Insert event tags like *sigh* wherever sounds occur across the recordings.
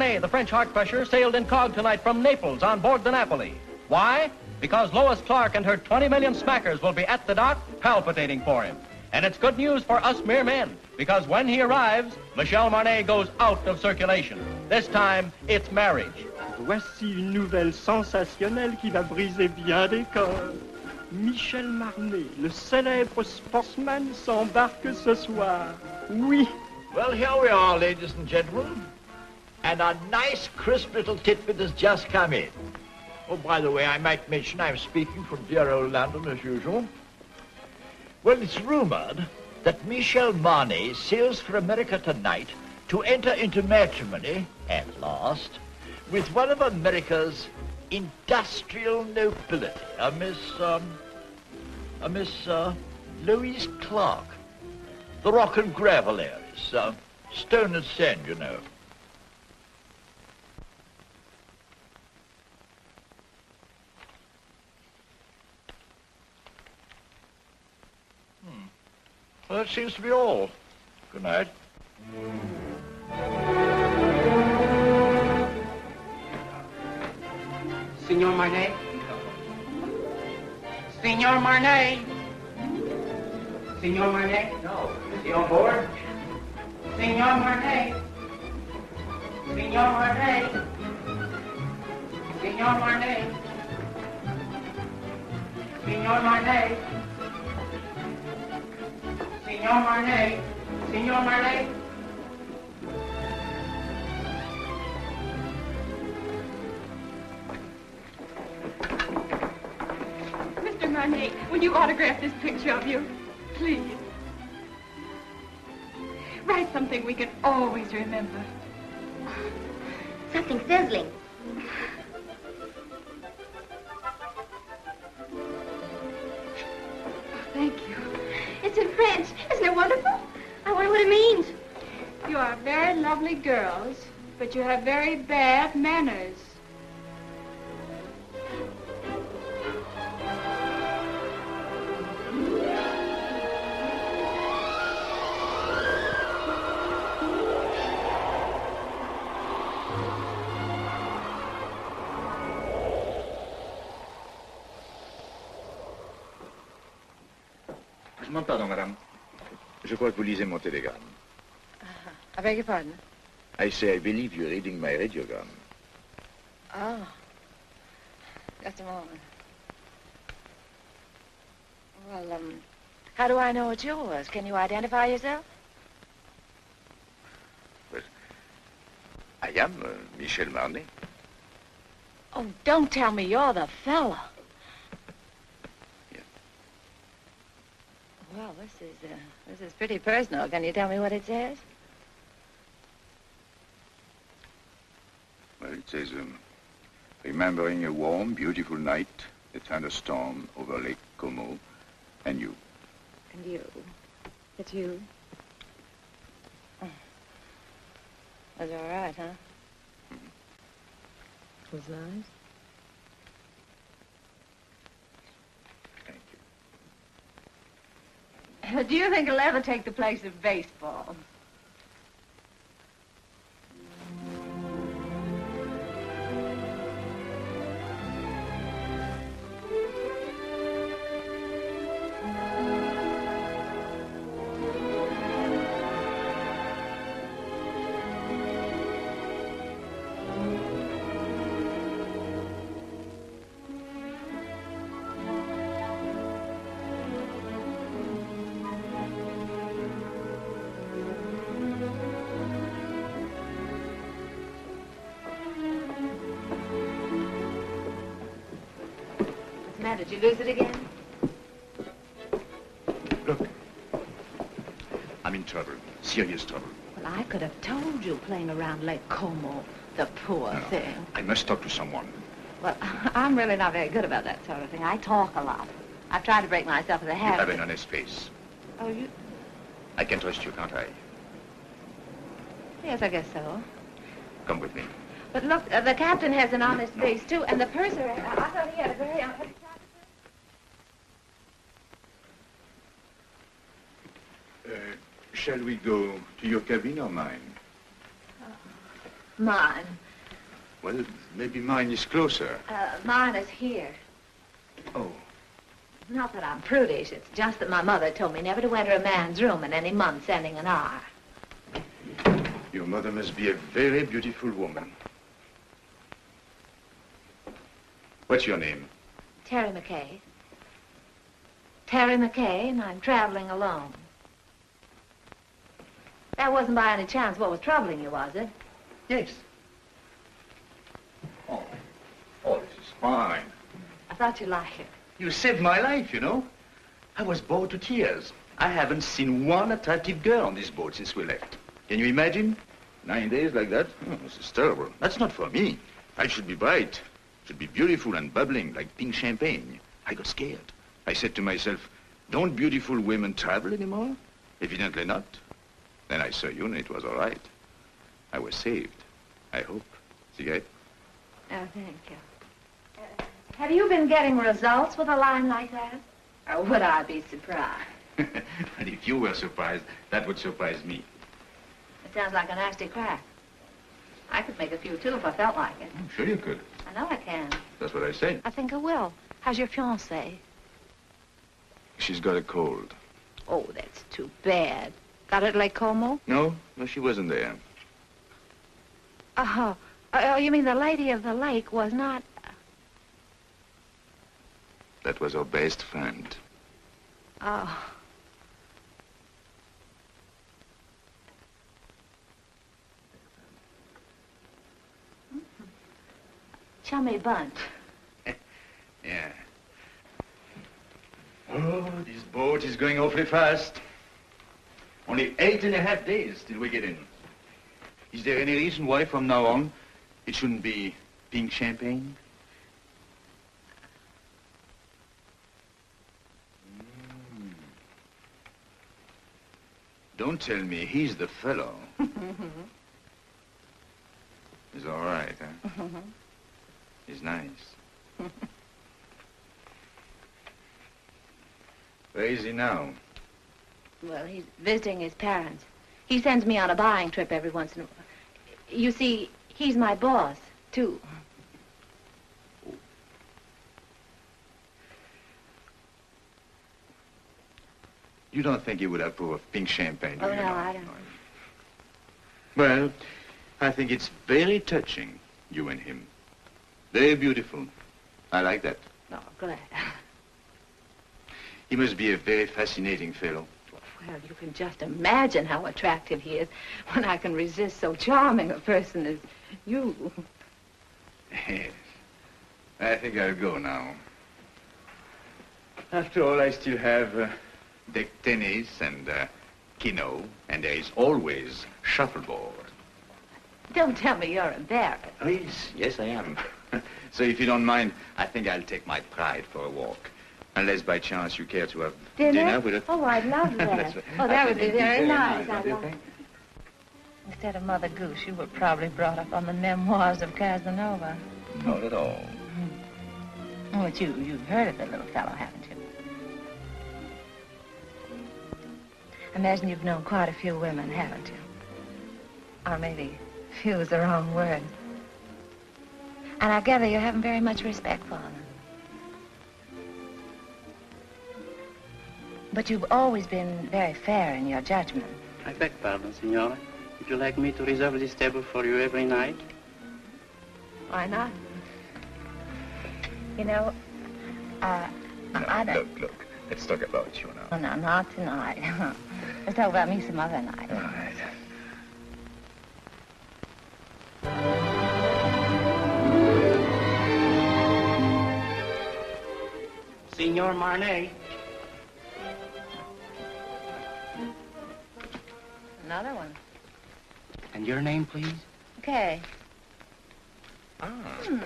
Michel the French heart crusher, sailed incog tonight from Naples on board the Napoli. Why? Because Lois Clark and her 20 million smackers will be at the dock palpitating for him. And it's good news for us mere men, because when he arrives, Michel Marnay goes out of circulation. This time, it's marriage. Voici une nouvelle sensationnelle qui va briser bien des corps. Michel Marnay, le célèbre sportsman, s'embarque ce soir. Oui. Well, here we are, ladies and gentlemen. And a nice, crisp little titbit has just come in. Oh, by the way, I might mention I'm speaking from dear old London as usual. Well, it's rumored that Michel Marnay sails for America tonight to enter into matrimony, at last, with one of America's industrial nobility, a Miss, um, a Miss, uh, Louise Clark. The rock and gravel heiress, uh, stone and sand, you know. Well, that seems to be all. Good night. Signor Marnay? Signor Marnay? Signor Marnay? No. Is he on board? Signor Marnay? Signor Marnay? Signor Marnay? Signor Marnay? Signor Marnay? Signor Marnay? Mr. Marnay, will you autograph this picture of you? Please. Write something we can always remember. Something sizzling. Thank you. It's in French. It wonderful? I wonder what it means. You are very lovely girls, but you have very bad manners. Je crois que vous lisez mon télégramme. I beg your pardon? I say I believe you're reading my radiogram. Oh. Just a moment. Well, um, how do I know it's yours? Can you identify yourself? I am uh, Michel Marnay. Oh, don't tell me you're the fella. Yeah. Well, this is, uh, this is pretty personal. Can you tell me what it says? Well, it says, um, remembering a warm, beautiful night, a thunderstorm over Lake Como, and you. And you. It's you. Oh. Was all right, huh? It was nice. Thank you. *laughs* Do you think it'll ever take the place of baseball? What's the matter? Did you lose it again? Look. I'm in trouble. Serious trouble. Well, I could have told you playing around Lake Como. The poor No, no. thing. I must talk to someone. Well, *laughs* I'm really not very good about that sort of thing. I talk a lot. I've tried to break myself of the habit. You have an honest face. Oh, you? I can trust you, can't I? Yes, I guess so. Come with me. But look, uh, the captain has an honest face, too, and the purser, I, I thought he had a very honest... Uh, shall we go to your cabin or mine? Mine. Well, maybe mine is closer. Uh, mine is here. Oh. Not that I'm prudish. It's just that my mother told me never to enter a man's room in any month ending in R. Your mother must be a very beautiful woman. What's your name? Terry McKay. Terry McKay, and I'm traveling alone. That wasn't by any chance what was troubling you, was it? Yes. Oh. Oh, this is fine. I thought you'd like it. You saved my life, you know. I was bored to tears. I haven't seen one attractive girl on this boat since we left. Can you imagine? Nine days like that? Oh, this is terrible. That's not for me. I should be bright. Should be beautiful and bubbling like pink champagne. I got scared. I said to myself, don't beautiful women travel anymore? Evidently not. Then I saw you and it was all right. I was saved. I hope. Cigarette? Oh, thank you. Uh, have you been getting results with a line like that? Or would I be surprised? *laughs* and if you were surprised, that would surprise me. It sounds like a nasty crack. I could make a few, too, if I felt like it. I'm sure you could. I know I can. That's what I said. I think I will. How's your fiancée? She's got a cold. Oh, that's too bad. Got it at Lake Como? No, no, she wasn't there. Oh, oh, you mean the lady of the lake was not... That was her best friend. Oh. Chummy bunch. *laughs* Yeah. Oh, this boat is going awfully fast. Only eight and a half days till we get in. Is there any reason why from now on it shouldn't be pink champagne? Mm. Don't tell me he's the fellow. *laughs* He's all right, huh? *laughs* He's nice. *laughs* Where is he now? Well, he's visiting his parents. He sends me on a buying trip every once in a while. You see, he's my boss, too. You don't think he would approve of pink champagne, do Oh, you? no, I don't. Well, I think it's very touching, you and him. Very beautiful. I like that. Oh, glad. *laughs* He must be a very fascinating fellow. Well, you can just imagine how attractive he is when I can resist so charming a person as you. Yes. I think I'll go now. After all, I still have uh, deck tennis and uh, keno, and there is always shuffleboard. Don't tell me you're embarrassed. Oh, yes, yes, I am. *laughs* so if you don't mind, I think I'll take my pride for a walk. Unless by chance you care to have Dinner? with us. Oh, I'd love *laughs* that. Oh, I that would be very nice. I'd love think? Instead of Mother Goose, you were probably brought up on the memoirs of Casanova. Not at all. Mm-hmm. Oh, but you, you've heard of the little fellow, haven't you? Imagine you've known quite a few women, haven't you? Or maybe few is the wrong word. And I gather you haven't very much respect for them. But you've always been very fair in your judgment. I beg pardon, Signora. Would you like me to reserve this table for you every night? Why not? You know, uh, No, I don't... look, look. Let's talk about you now. Oh, no, not tonight. *laughs* Let's talk about me some other night. All right. Signor Marnay. Another one. And your name, please? Okay. Ah. Hmm.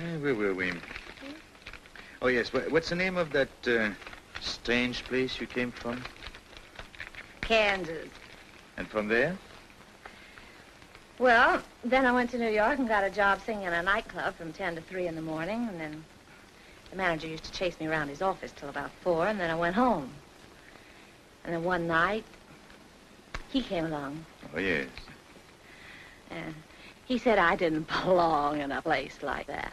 Eh, where were we? Oh, yes. What's the name of that uh, strange place you came from? Kansas. And from there? Well, then I went to New York and got a job singing in a nightclub from 10 to 3 in the morning, and then the manager used to chase me around his office till about 4, and then I went home. And then one night, he came along. Oh, yes. And he said I didn't *laughs* belong in a place like that.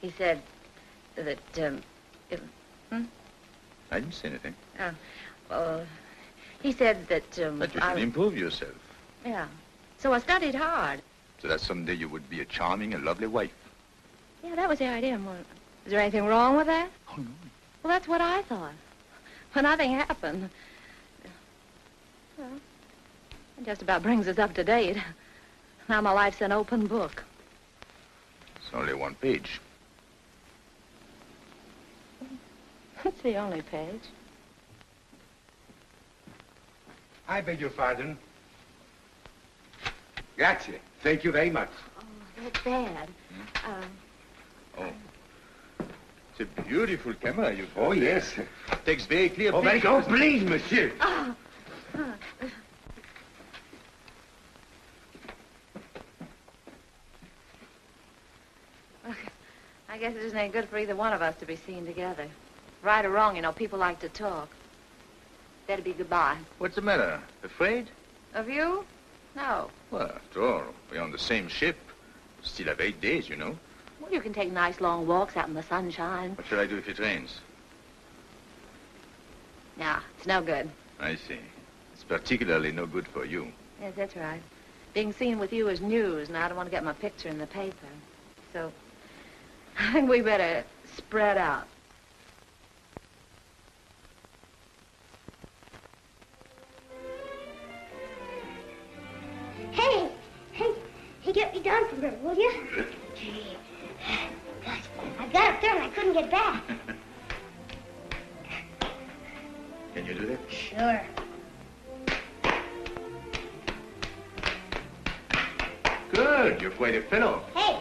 He said that, um, it, hmm? I didn't say anything. Oh, Well, he said that, um, That you I- should improve yourself. yeah. So I studied hard. So that someday you would be a charming and lovely wife. Yeah, that was the idea. Well, Is there anything wrong with that? Oh, no. Well, that's what I thought. *laughs* But nothing happened. Well, it just about brings us up to date. *laughs* Now my life's an open book. It's only one page. *laughs* It's the only page. I beg your pardon. Grazie. Thank you very much. Oh, that's bad. Um, Oh. It's a beautiful camera you've got Oh, there. yes. Takes very clear Oh, very pictures. good. Please, monsieur. oh, I guess it isn't any good for either one of us to be seen together. Right or wrong, you know, people like to talk. Better be goodbye. What's the matter? Afraid? Of you? No. Well, after all, we're on the same ship. Still have eight days, you know. Well, you can take nice long walks out in the sunshine. What shall I do if it rains? No, it's no good. I see. It's particularly no good for you. Yes, that's right. Being seen with you is news, and I don't want to get my picture in the paper. So, I *laughs* think we better spread out. Hey, hey, hey, get me down from here, will you? Gee, gosh, I got up there and I couldn't get back. Can you do that? Sure. Good. You're quite a fellow. Hey,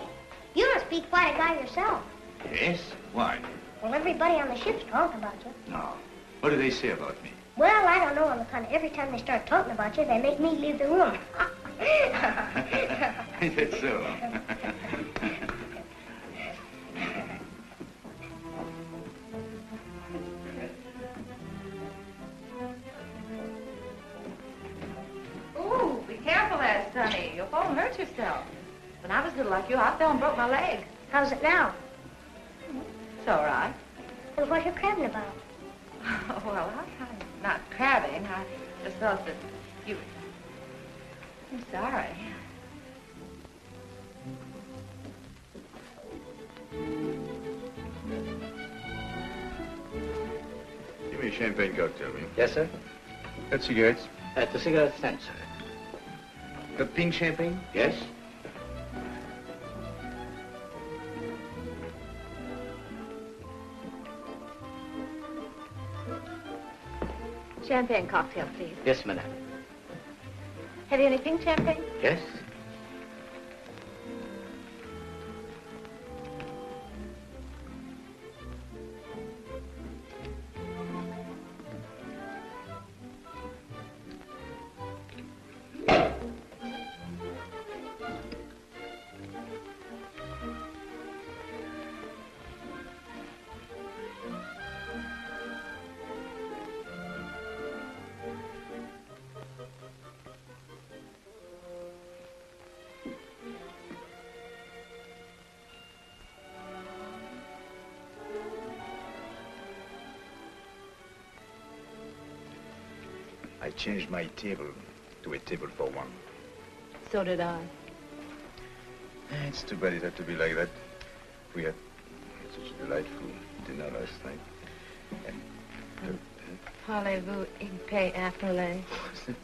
you must be quite a guy yourself. Yes? Why? Well, everybody on the ship's talking about you. No. What do they say about me? Well, I don't know on the kind of every time they start talking about you, they make me leave the room. *laughs* Is that so? Ooh, be careful there, Sonny. You'll fall and hurt yourself. When I was little like you, I fell and broke my leg. How's it now? It's all right. And what you crabbing about? Oh, *laughs* well, I'm not crabbing. I just thought that you. I'm sorry. Give me a champagne cocktail, will you? Yes, sir. Got cigarettes? At the cigarette stand, sir. Got pink champagne? Yes? Champagne cocktail, please. Yes, madam. Have you any pink champagne? Yes? Changed my table to a table for one. So did I. Eh, It's too bad it had to be like that. We had such a delightful dinner last night. And uh, Parlez-vous épais afterlay? No.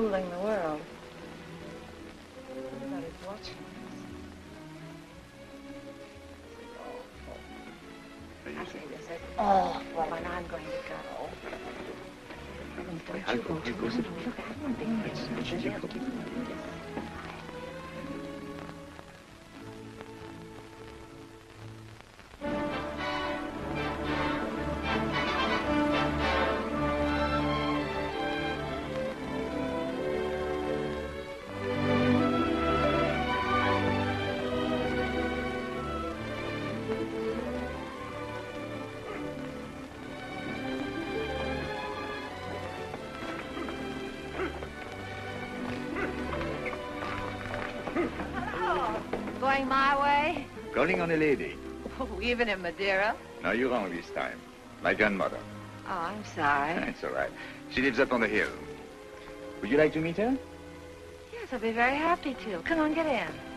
cool thing. *laughs* Going my way? Calling on a lady. Oh, even in Madeira? No, you're wrong this time. My grandmother. Oh, I'm sorry. *laughs* It's all right. She lives up on the hill. Would you like to meet her? Yes, I'll be very happy to. Come on, get in.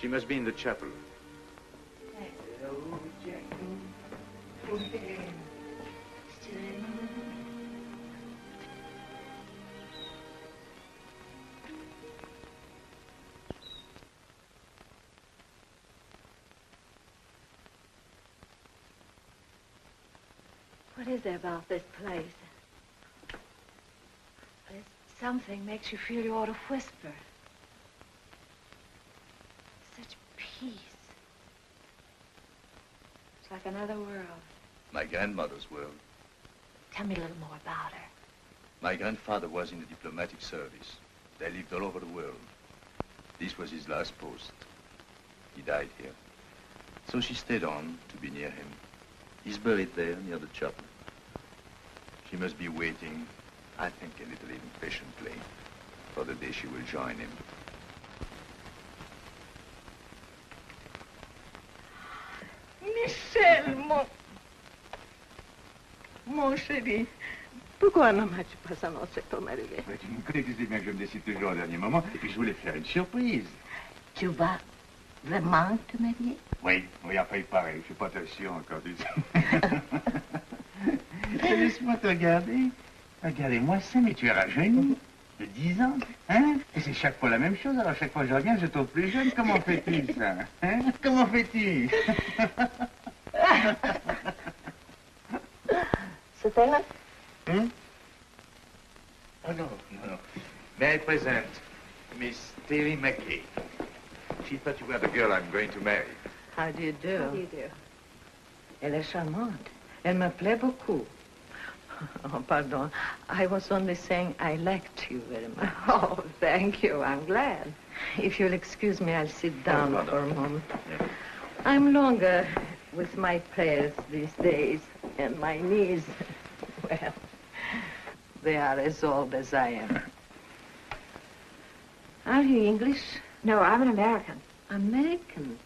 She must be in the chapel. What is there about this place? There's something makes you feel you ought to whisper. Such peace. It's like another world. My grandmother's world. Tell me a little more about her. My grandfather was in the diplomatic service. They lived all over the world. This was his last post. He died here. So she stayed on to be near him. He's buried there near the chapel. She must be waiting, I think a little impatiently, for the day she will join him. Michel, mon... Mon chéri, pourquoi ne m'as-tu pas annoncé ton arrivée Mais tu me connais, tu sais bien que je me décide toujours au dernier moment, et puis je voulais faire une surprise. Tu vas vraiment te marier? Oui, oui, enfin, il paraît, je suis pas très sûr encore, tu sais. *laughs* Laisse-moi te regarder. Regardez-moi ça, mais tu es rajeuni. De 10 ans, hein? Et c'est chaque fois la même chose, alors chaque fois que je reviens, je trouve plus jeune. Comment fais-tu, ça Hein? Comment fais-tu? *laughs* C'est elle Hmm? Oh, no, no, no. May I present Miss Terry McKay? She thought you were the girl I'm going to marry. How do you do How do you do? Elle est charmante. Elle me plaît beaucoup. *laughs* Oh, pardon. I was only saying I liked you very much. *laughs* Oh, thank you. I'm glad. If you'll excuse me, I'll sit down pardon. for a moment. Yeah. I'm longer with my prayers these days, and my knees, *laughs* well, they are as old as I am. Are you English? No, I'm an American. American?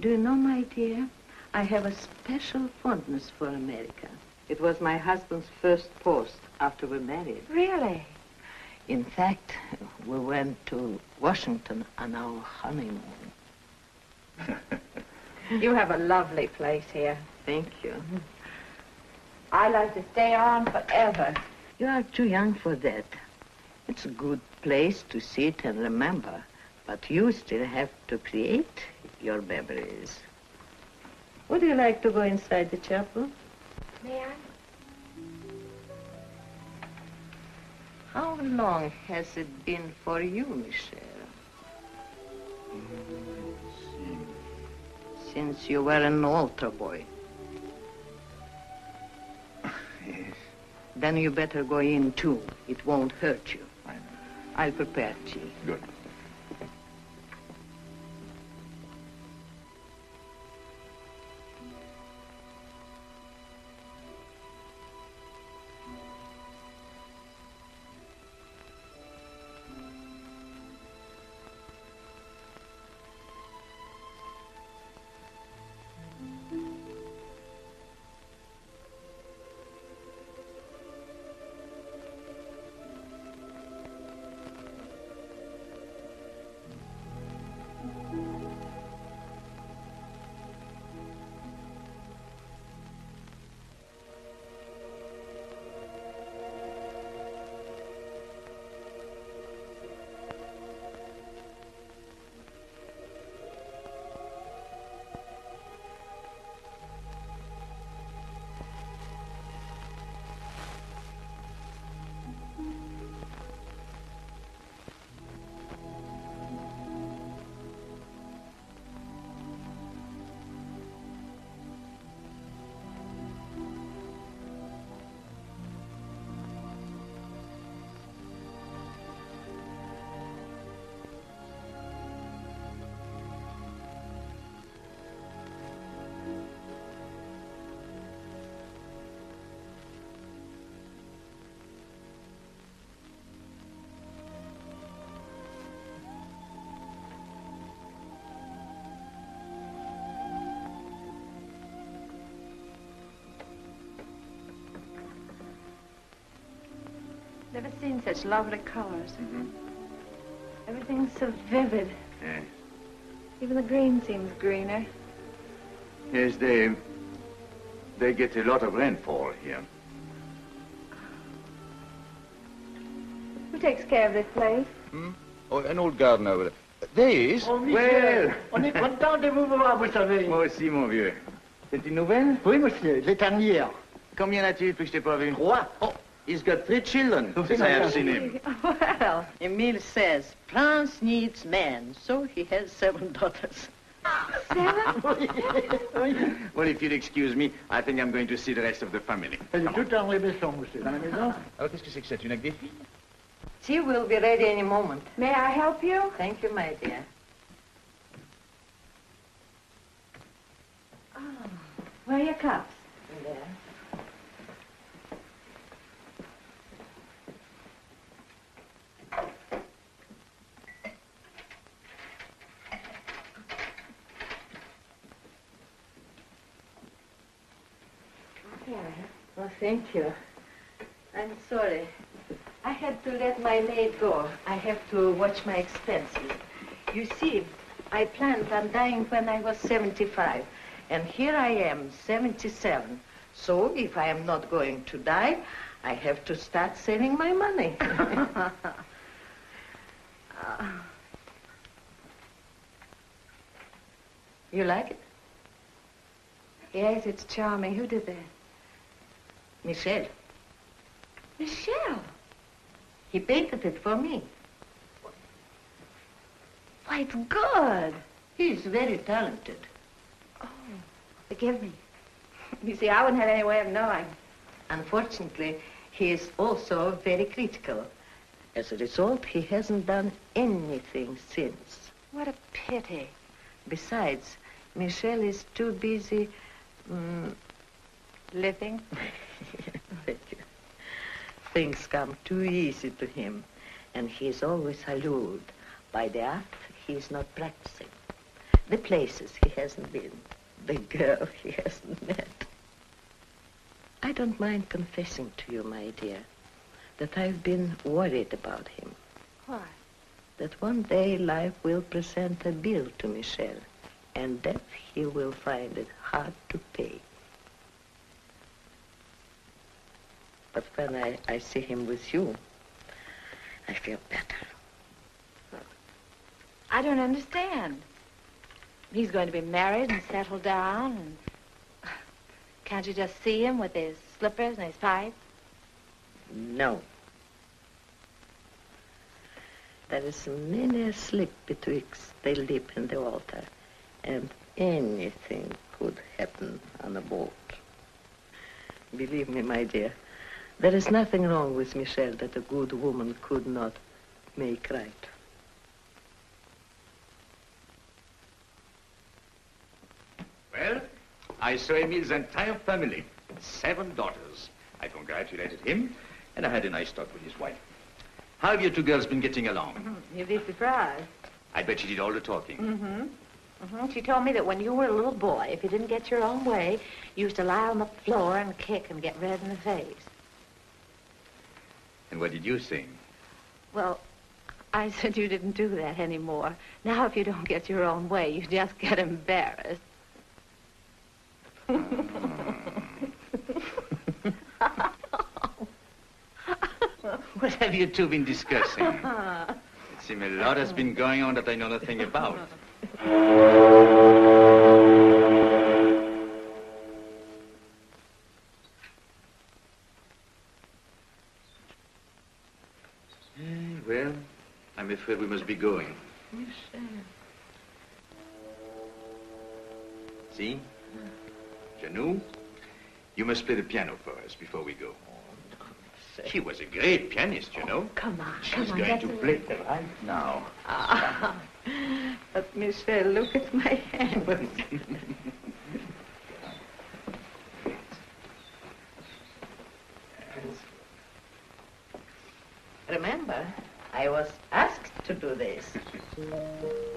Do you know, my dear, I have a special fondness for America. It was my husband's first post after we married. Really? In fact, we went to Washington on our honeymoon. You have a lovely place here. Thank you. Mm-hmm. I'd like to stay on forever. You are too young for that. It's a good place to sit and remember, but you still have to create your memories. Would you like to go inside the chapel? May I? How long has it been for you, Michel? Mm, Since you were an altar boy. Then you better go in too. It won't hurt you. I know. I'll prepare tea. Good. I've never seen such lovely colors. Everything's so vivid. Yes. Even the green seems greener. Yes, they... They get a lot of rainfall here. Who takes care of this place? Hmm? Oh, an old gardener over there. There he is. Oh, well. on est content de vous voir, vous savez. Moi aussi, mon vieux. C'est une nouvelle? Oui, monsieur, l'éternière. Combien a-t-il depuis que je t'ai pas vu? Trois. Oh, he's got three children *laughs* since I have seen him. Well, Emile says France needs men, so he has seven daughters. Seven? *laughs* Well, if you'll excuse me, I think I'm going to see the rest of the family. Elle est toute en rébaissant, monsieur, dans la maison. Alors, qu'est-ce que c'est que ça? Tu n'as que des filles? Tea will be ready any moment. May I help you? Thank you, my dear. Ah, where are your cups? There. Oh, thank you. I'm sorry. I had to let my maid go. I have to watch my expenses. You see, I planned on dying when I was 75, and here I am, 77. So if I am not going to die, I have to start saving my money. *laughs* you like it? Yes, it's charming. Who did that? Michel. Michel? He painted it for me. Why, it's good. He's very talented. Oh, forgive me. *laughs* You see, I wouldn't have any way of knowing. Unfortunately, he is also very critical. As a result, he hasn't done anything since. What a pity. Besides, Michel is too busy. mm, Living? *laughs* Things come too easy to him, and he is always allured by the art he is not practicing, the places he hasn't been, the girl he hasn't met. I don't mind confessing to you, my dear, that I've been worried about him. Why? That one day life will present a bill to Michel, and that he will find it hard to pay. But when I, I see him with you, I feel better. I don't understand. He's going to be married and settle down, and *sighs* can't you just see him with his slippers and his pipe? No. There is many a slip betwixt the lip and the altar, and anything could happen on a boat. Believe me, my dear, there is nothing wrong with Michel that a good woman could not make right. Well, I saw Emile's entire family. Seven daughters. I congratulated him, and I had a nice talk with his wife. How have you two girls been getting along? You'd be surprised. I bet she did all the talking. Mm-hmm. Mm-hmm. She told me that when you were a little boy, if you didn't get your own way, you used to lie on the floor and kick and get red in the face. And what did you sing? Well, I *laughs* said you didn't do that anymore. Now, if you don't get your own way, you just get embarrassed. *laughs* What have you two been discussing? *laughs* It seems a lot has been going on that I know nothing about. Afraid we must be going. See? Janou, you must play the piano for us before we go. She was a great pianist, you know. Come on, She's come on. going to a- play right now. Ah, but Michel, look at my hands. Remember, I was asked to do this. *laughs*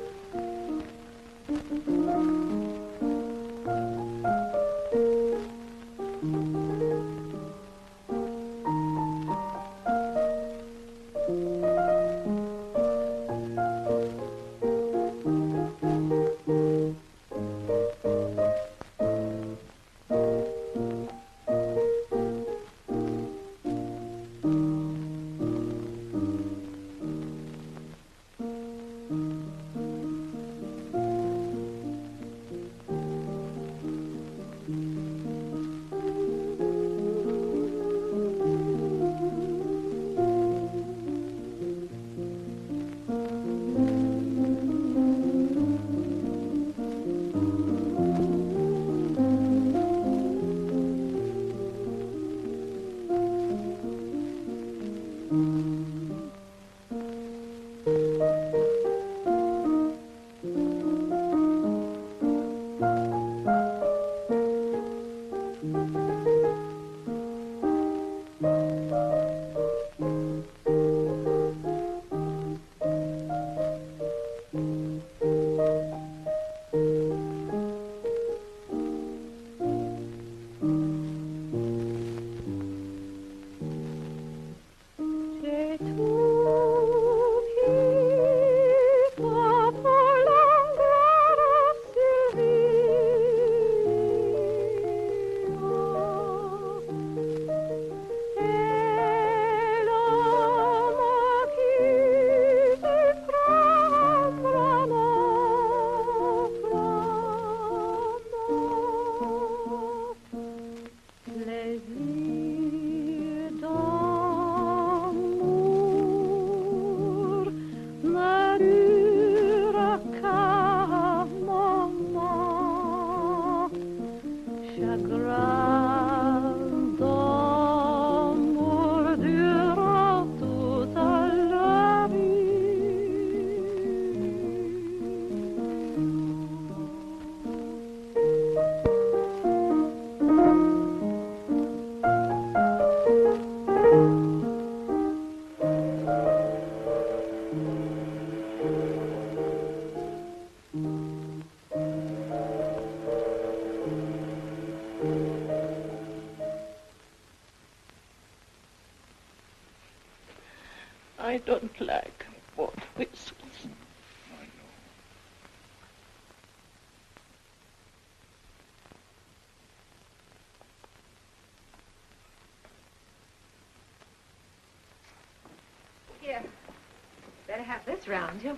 this round you.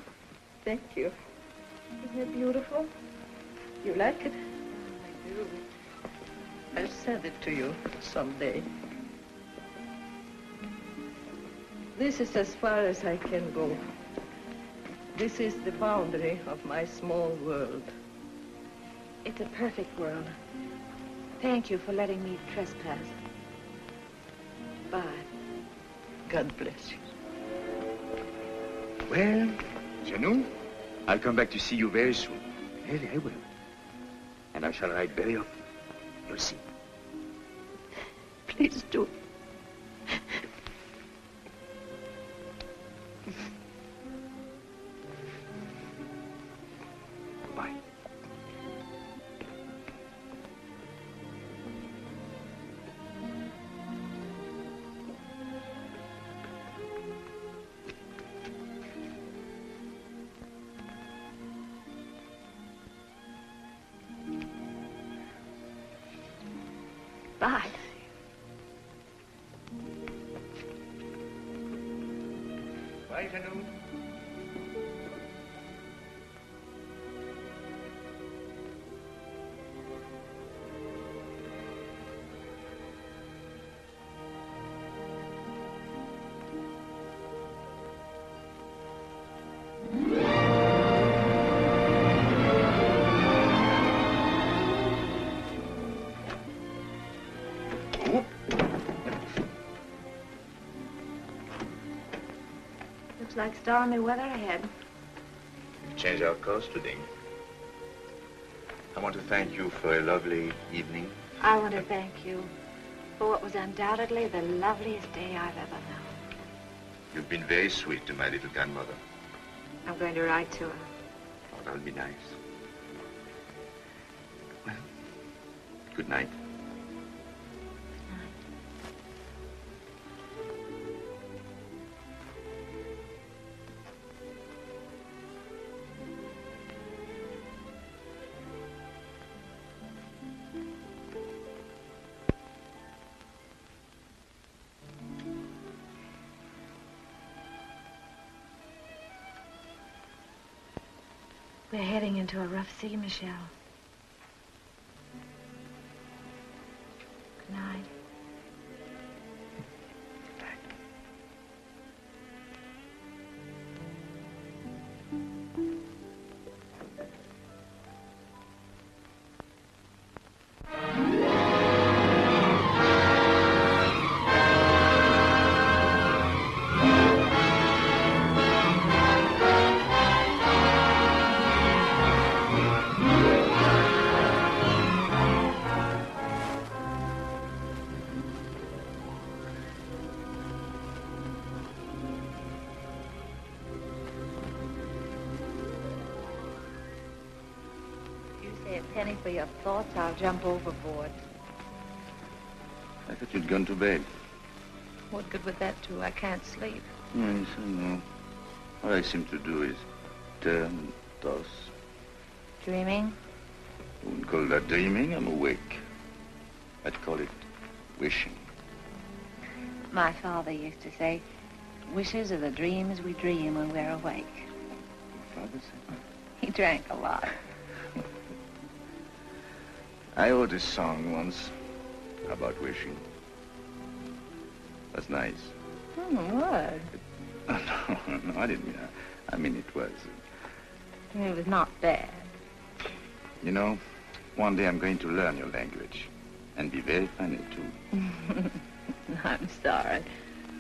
Thank you. Isn't it beautiful? You like it? I do. I'll send it to you someday. This is as far as I can go. This is the boundary of my small world. It's a perfect world. Thank you for letting me trespass. Bye. God bless you. Well, Janou, I'll come back to see you very soon. Really, I will. And I shall write very often. You'll see. Please do. Like stormy weather ahead. We've changed our course today. I want to thank you for a lovely evening. I want to thank you for what was undoubtedly the loveliest day I've ever known. You've been very sweet to my little grandmother. I'm going to write to her. Oh, that'll be nice. Into a rough sea, Michel. Jump overboard. I thought you'd gone to bed. What good would that do? I can't sleep. Yes, I know. All I seem to do is turn, toss. Dreaming? I wouldn't call that dreaming. I'm awake. I'd call it wishing. My father used to say, wishes are the dreams we dream when we're awake. Your father said. that? He drank a lot. I wrote a song once about wishing. That's nice. Hmm, what? *laughs* no, no, I didn't mean that. I mean, it was. It was not bad. You know, one day I'm going to learn your language and be very funny, too. *laughs* I'm sorry.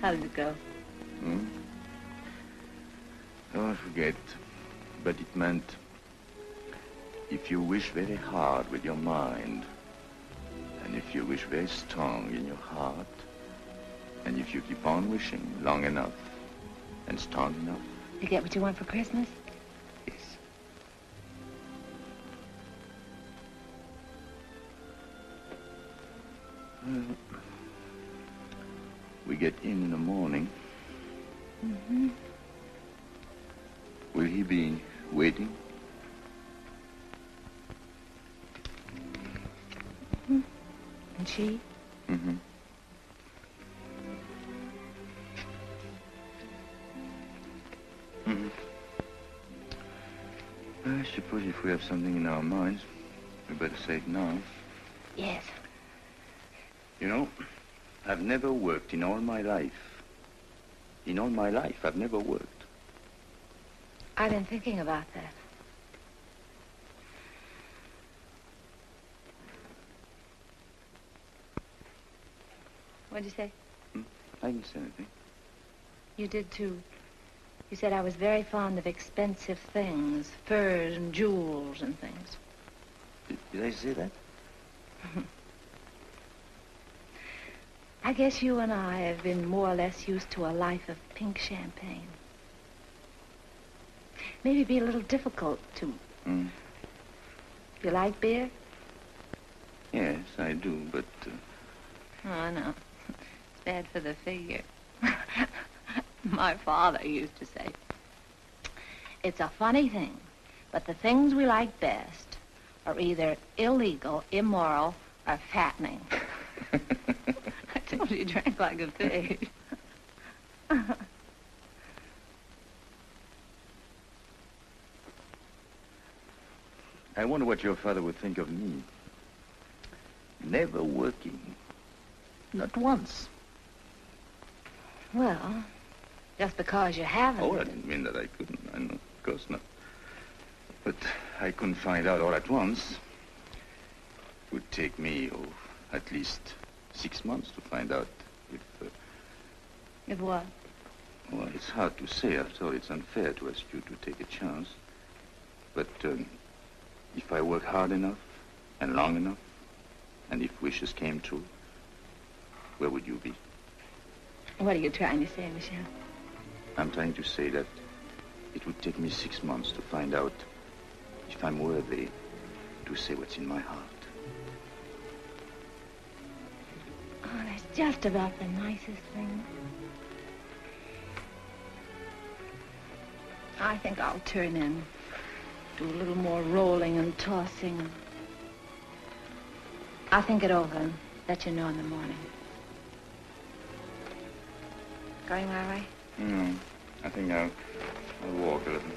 How did it go? Hmm? Oh, I forget. But it meant if you wish very hard with your mind, and if you wish very strong in your heart, and if you keep on wishing long enough and strong enough, You get what you want for Christmas? yes. Well, we get in in the morning. Mm-hmm. Will he be waiting? And she? Mm-hmm. Mm-hmm. I suppose if we have something in our minds, we better say it now. Yes. You know, I've never worked in all my life. In all my life, I've never worked. I've been thinking about that. What'd you say? I didn't say anything. You did too. You said I was very fond of expensive things, furs and jewels and things. Did, did I say that? *laughs* I guess you and I have been more or less used to a life of pink champagne. Maybe be a little difficult to. Mm. You like beer? Yes, I do, but uh, Oh, no. It's bad for the figure. *laughs* My father used to say, it's a funny thing, but the things we like best are either illegal, immoral, or fattening. *laughs* I told you he drank like a pig. *laughs* I wonder what your father would think of me. Never working. Not once. Well, just because you haven't. Oh, I didn't mean that I couldn't. I know, of course not. But I couldn't find out all at once. It would take me, oh, at least six months to find out if, uh, If what? well, it's hard to say. After all, it's unfair to ask you to take a chance. But um, if I work hard enough and long enough, and if wishes came true, where would you be? What are you trying to say, Michel? I'm trying to say that it would take me six months to find out if I'm worthy to say what's in my heart. Oh, that's just about the nicest thing. I think I'll turn in. Do a little more rolling and tossing. I'll think it over and let you know in the morning. Going my way? No, I think I'll, I'll walk a little.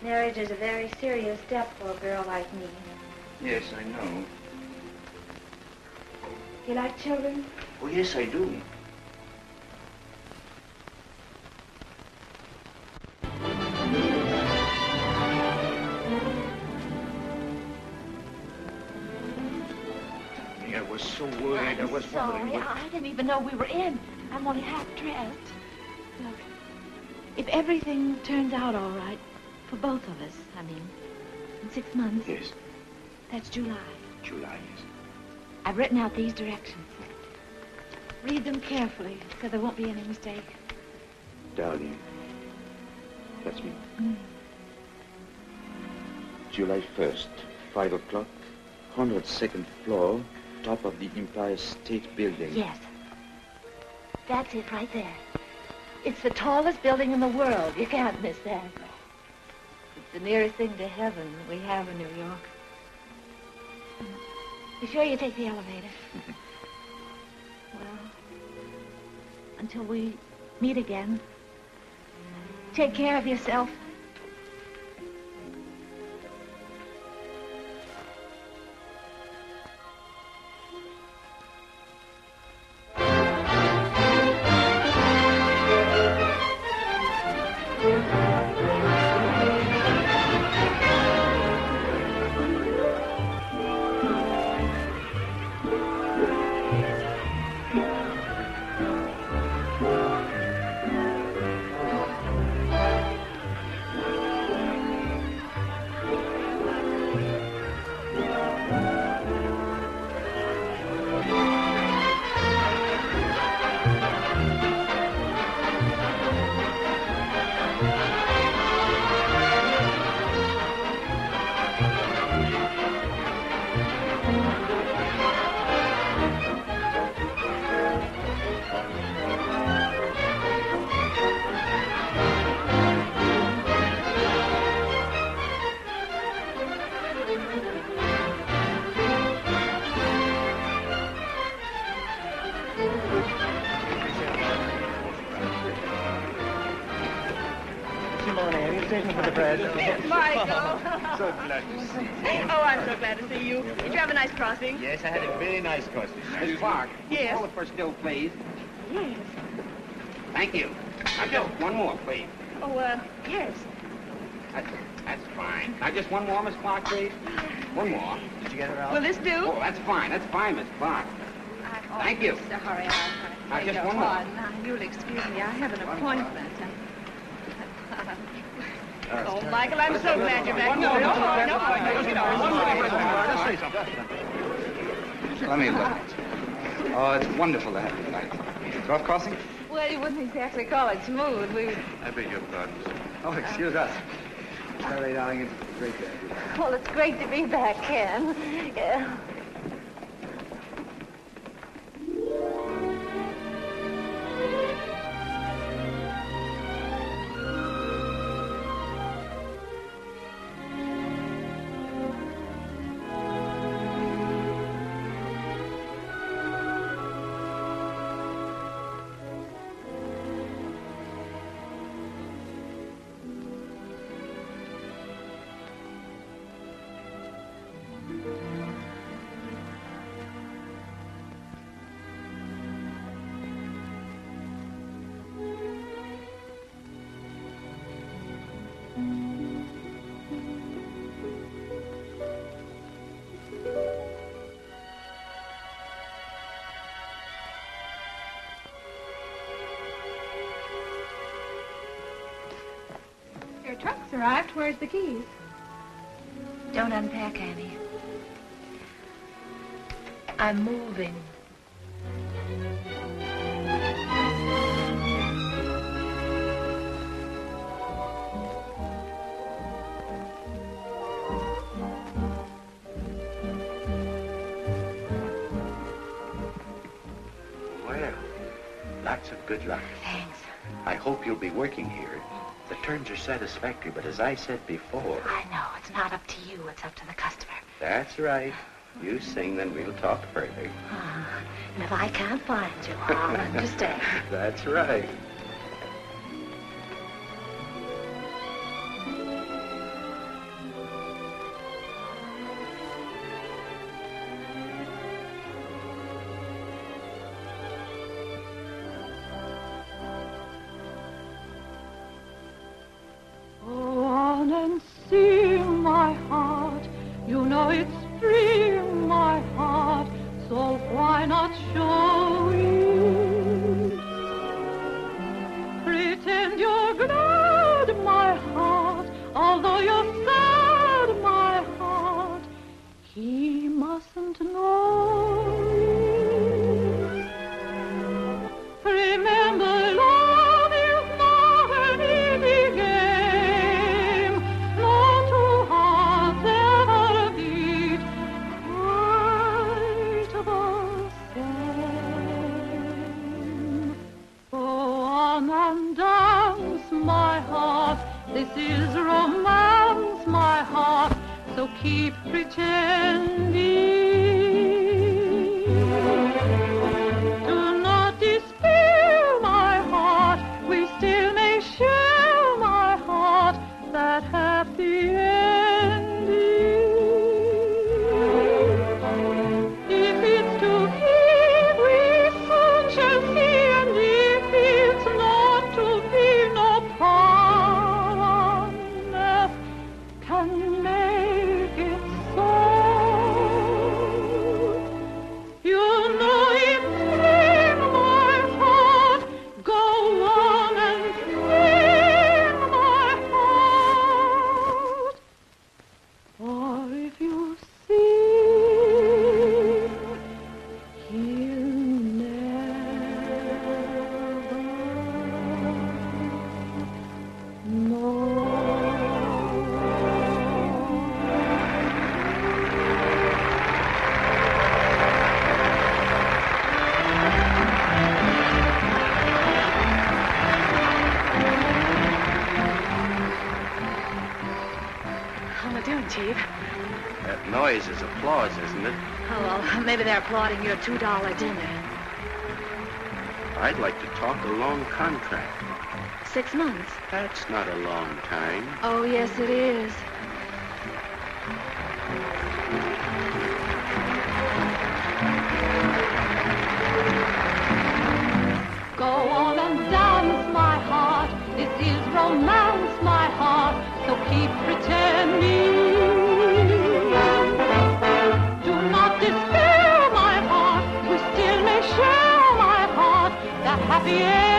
Marriage is a very serious step for a girl like me. Yes, I know. You like children? Oh, yes, I do. Was wondering. Sorry, I didn't even know we were in. I'm only half dressed. Look, if everything turns out all right, for both of us, I mean, in six months, Yes, that's July. July, yes. I've written out these directions. Read them carefully so there won't be any mistake. Darling, that's me. Mm. July 1st, 5 o'clock, 102nd floor, top of the Empire State Building. Yes. That's it right there. It's the tallest building in the world. You can't miss that. It's the nearest thing to heaven we have in New York. Be sure you take the elevator. *laughs* well, until we meet again, take care of yourself. Nice? Yes, I had a very nice crossing. Miss Clark, Yes. call it for still, please. Yes. Thank you. Now, just one more, please. Oh, uh, yes. That's, that's fine. Now, just one more, Miss Clark, please. One more. Did you get her out? Will this do? Oh, that's fine. That's fine, Miss Clark. I'm Thank you. Mr. Hurry, I'll Now, beg just your one more. pardon. Now, you'll excuse me. I have an appointment. Oh, Michael, I'm so glad you're back. One No, more. no, no, no, Just no, one more. no, Just say something. Let me look. Oh, it's wonderful to have you tonight. Rough crossing? Well, you wouldn't exactly call it smooth. We, I beg your pardon, sir. Oh, excuse us. Sorry, darling, it's great to have you. well, it's great to be back, Ken. Yeah. Arrived. Where's the keys? Don't unpack, Annie. I'm moving. Well, lots of good luck. Thanks. I hope you'll be working here. The terms are satisfactory, but as I said before, I know. It's not up to you. It's up to the customer. that's right. You sing, then we'll talk further. Ah, and if I can't find you, I'll *laughs* understand. That's right. Applauding your $2 dinner. I'd like to talk a long contract. Six months. That's not a long time. Oh, yes, it is. Go on and dance, my heart. This is romance, my heart. So keep pretending. The ending.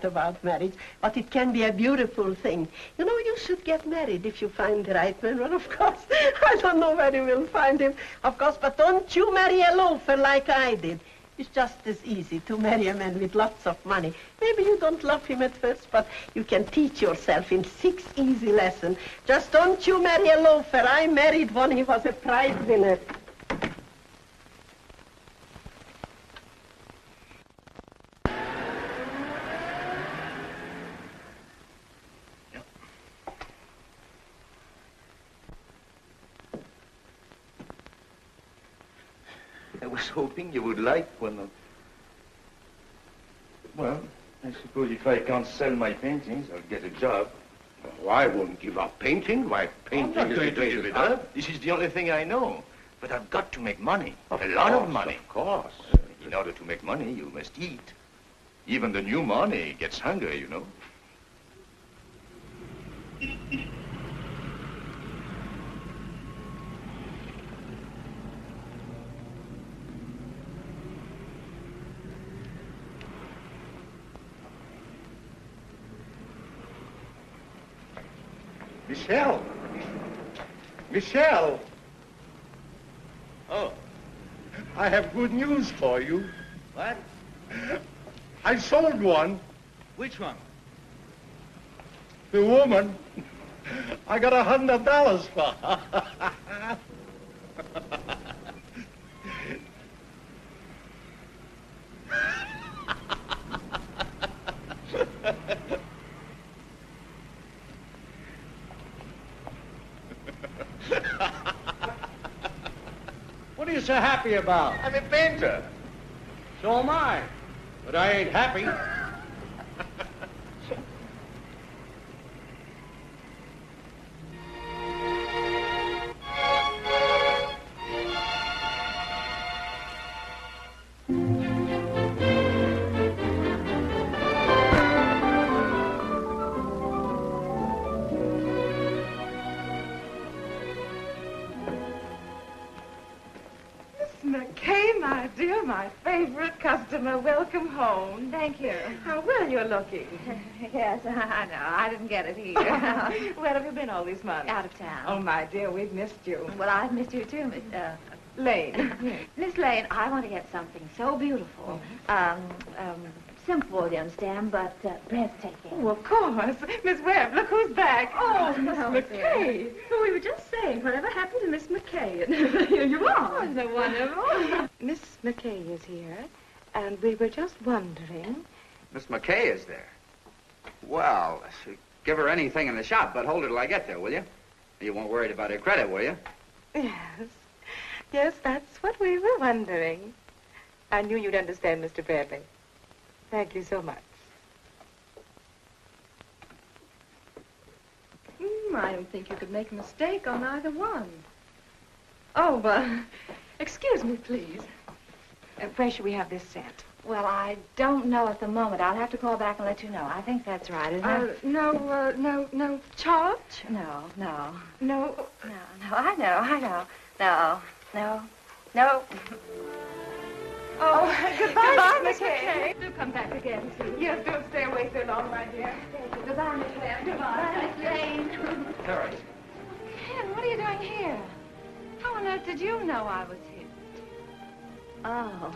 Lot about marriage, but it can be a beautiful thing. You know, you should get married if you find the right man. Well, of course, *laughs* I don't know where you will find him, of course, but don't you marry a loafer like I did. It's just as easy to marry a man with lots of money. Maybe you don't love him at first, but you can teach yourself in six easy lessons. Just don't you marry a loafer. I married one. He was a prize winner. Was hoping you would like one of... Well, I suppose if I can't sell my paintings, I'll get a job. Oh, I won't give up painting. Why, painting I'm not is going to give it up. This is the only thing I know. But I've got to make money. Of a lot of money. Of course. In order to make money, you must eat. Even the new money gets hungry, you know. Michel. Michel. Oh, I have good news for you. What? I sold one. Which one? The woman. I got a hundred dollars for her. *laughs* so happy about? I'm a painter. So am I. But I ain't happy. Looking. *laughs* yes, I know. I didn't get it here. *laughs* Where have you been all these months? Out of town. Oh, my dear, we've missed you. Well, I've missed you too, Miss uh, *laughs* Lane. Miss Lane. I want to get something so beautiful, um, um, simple, you understand, but uh, breathtaking. Oh, of course. Miss Webb, look who's back. Oh, Miss Oh, McKay. Well, we were just saying, whatever happened to Miss McKay? And here you are. Oh, so wonderful. Miss McKay is here, and we were just wondering. Miss McKay is there. Well, give her anything in the shop, but hold her till I get there, will you? You won't worry about her credit, will you? Yes. Yes, that's what we were wondering. I knew you'd understand, Mr. Bradley. Thank you so much. Mm, I don't think you could make a mistake on either one. Oh, uh, *laughs* excuse me, please. Uh, where should we have this sent? Well, I don't know at the moment. I'll have to call back and let you know. I think that's right, isn't Uh, it? no, uh, no, no charge? No, no. No. No, no, I know, I know. No, no, no. Oh, *laughs* goodbye, Goodbye, Miss Miss McKay. McKay. Do come back again, please. Yes, don't stay away so long, my dear. Thank you. Goodbye, Miss Webb. Goodbye, Miss Lane. Terry. Ken, what are you doing here? How on earth did you know I was here? Oh.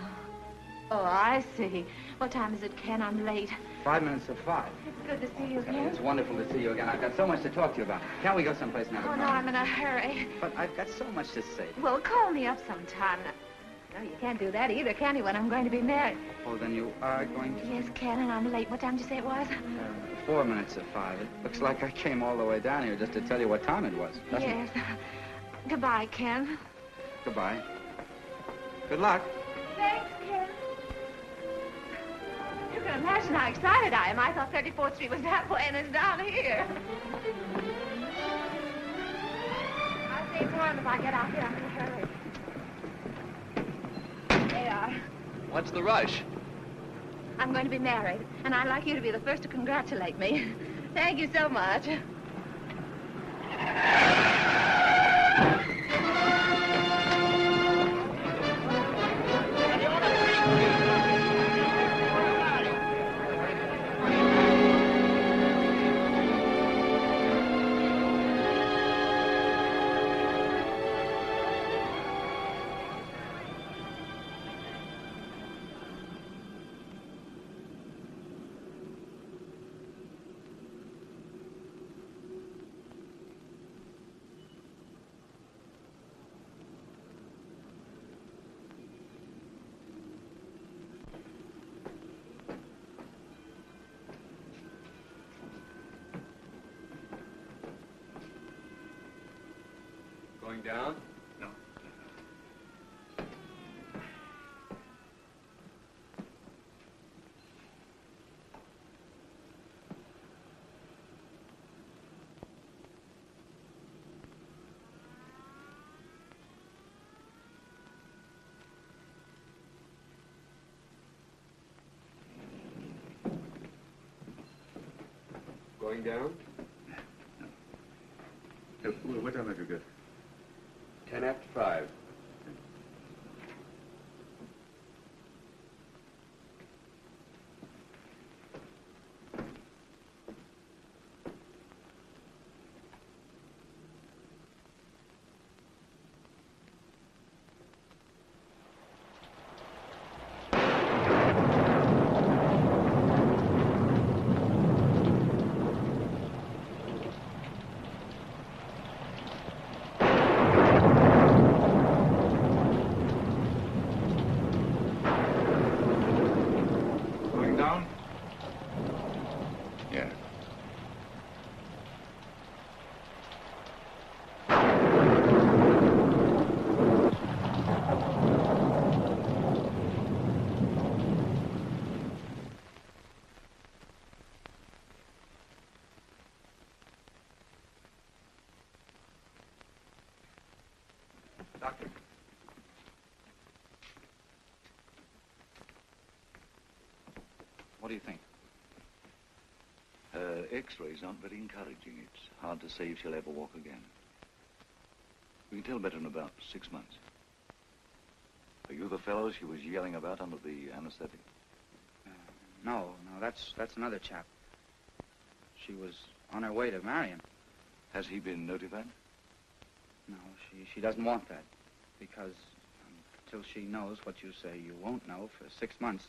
Oh, I see. What time is it, Ken? I'm late. Five minutes to five. It's good to see you again. It's wonderful to see you again. I've got so much to talk to you about. Can't we go someplace now? Oh, no, I'm in a hurry. But I've got so much to say. Well, call me up sometime. No, you can't do that either, can you, when I'm going to be married? Oh, then you are going to... Yes, Ken, and I'm late. What time did you say it was? Uh, four minutes to five. It looks like I came all the way down here just to tell you what time it was. doesn't it? yes. Goodbye, Ken. Goodbye. Good luck. Thanks. You can imagine how excited I am. I thought 34th Street was that way, and it's down here. I'll you tomorrow if I get out here. I'm in a hurry. They are. What's the rush? I'm going to be married, and I'd like you to be the first to congratulate me. Thank you so much. Down? No. Going down? Wh- What time have you got? Ten after five. Going down? Yeah. Doctor? What do you think? Her x-rays aren't very encouraging. It's hard to say if she'll ever walk again. We can tell better in about six months. Are you the fellow she was yelling about under the anesthetic? Uh, no, no, that's that's another chap. She was on her way to marry him. Has he been notified? No, she she doesn't want that because until she knows what you say you won't know for six months,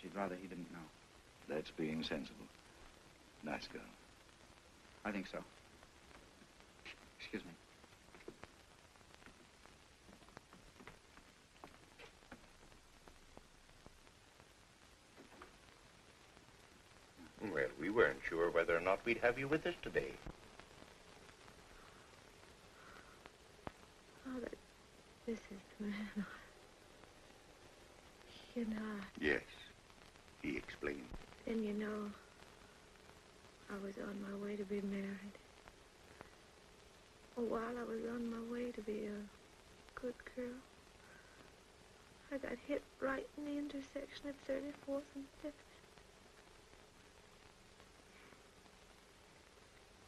she'd she'd rather he didn't know. That's being sensible. Nice girl. I think so. Excuse me. Well, we weren't sure whether or not we'd have you with us today. Oh, that, this is the man. You know, Yes, he explained. then you know, I was on my way to be married. a while I was on my way to be a good girl. I got hit right in the intersection of 34th and 5th.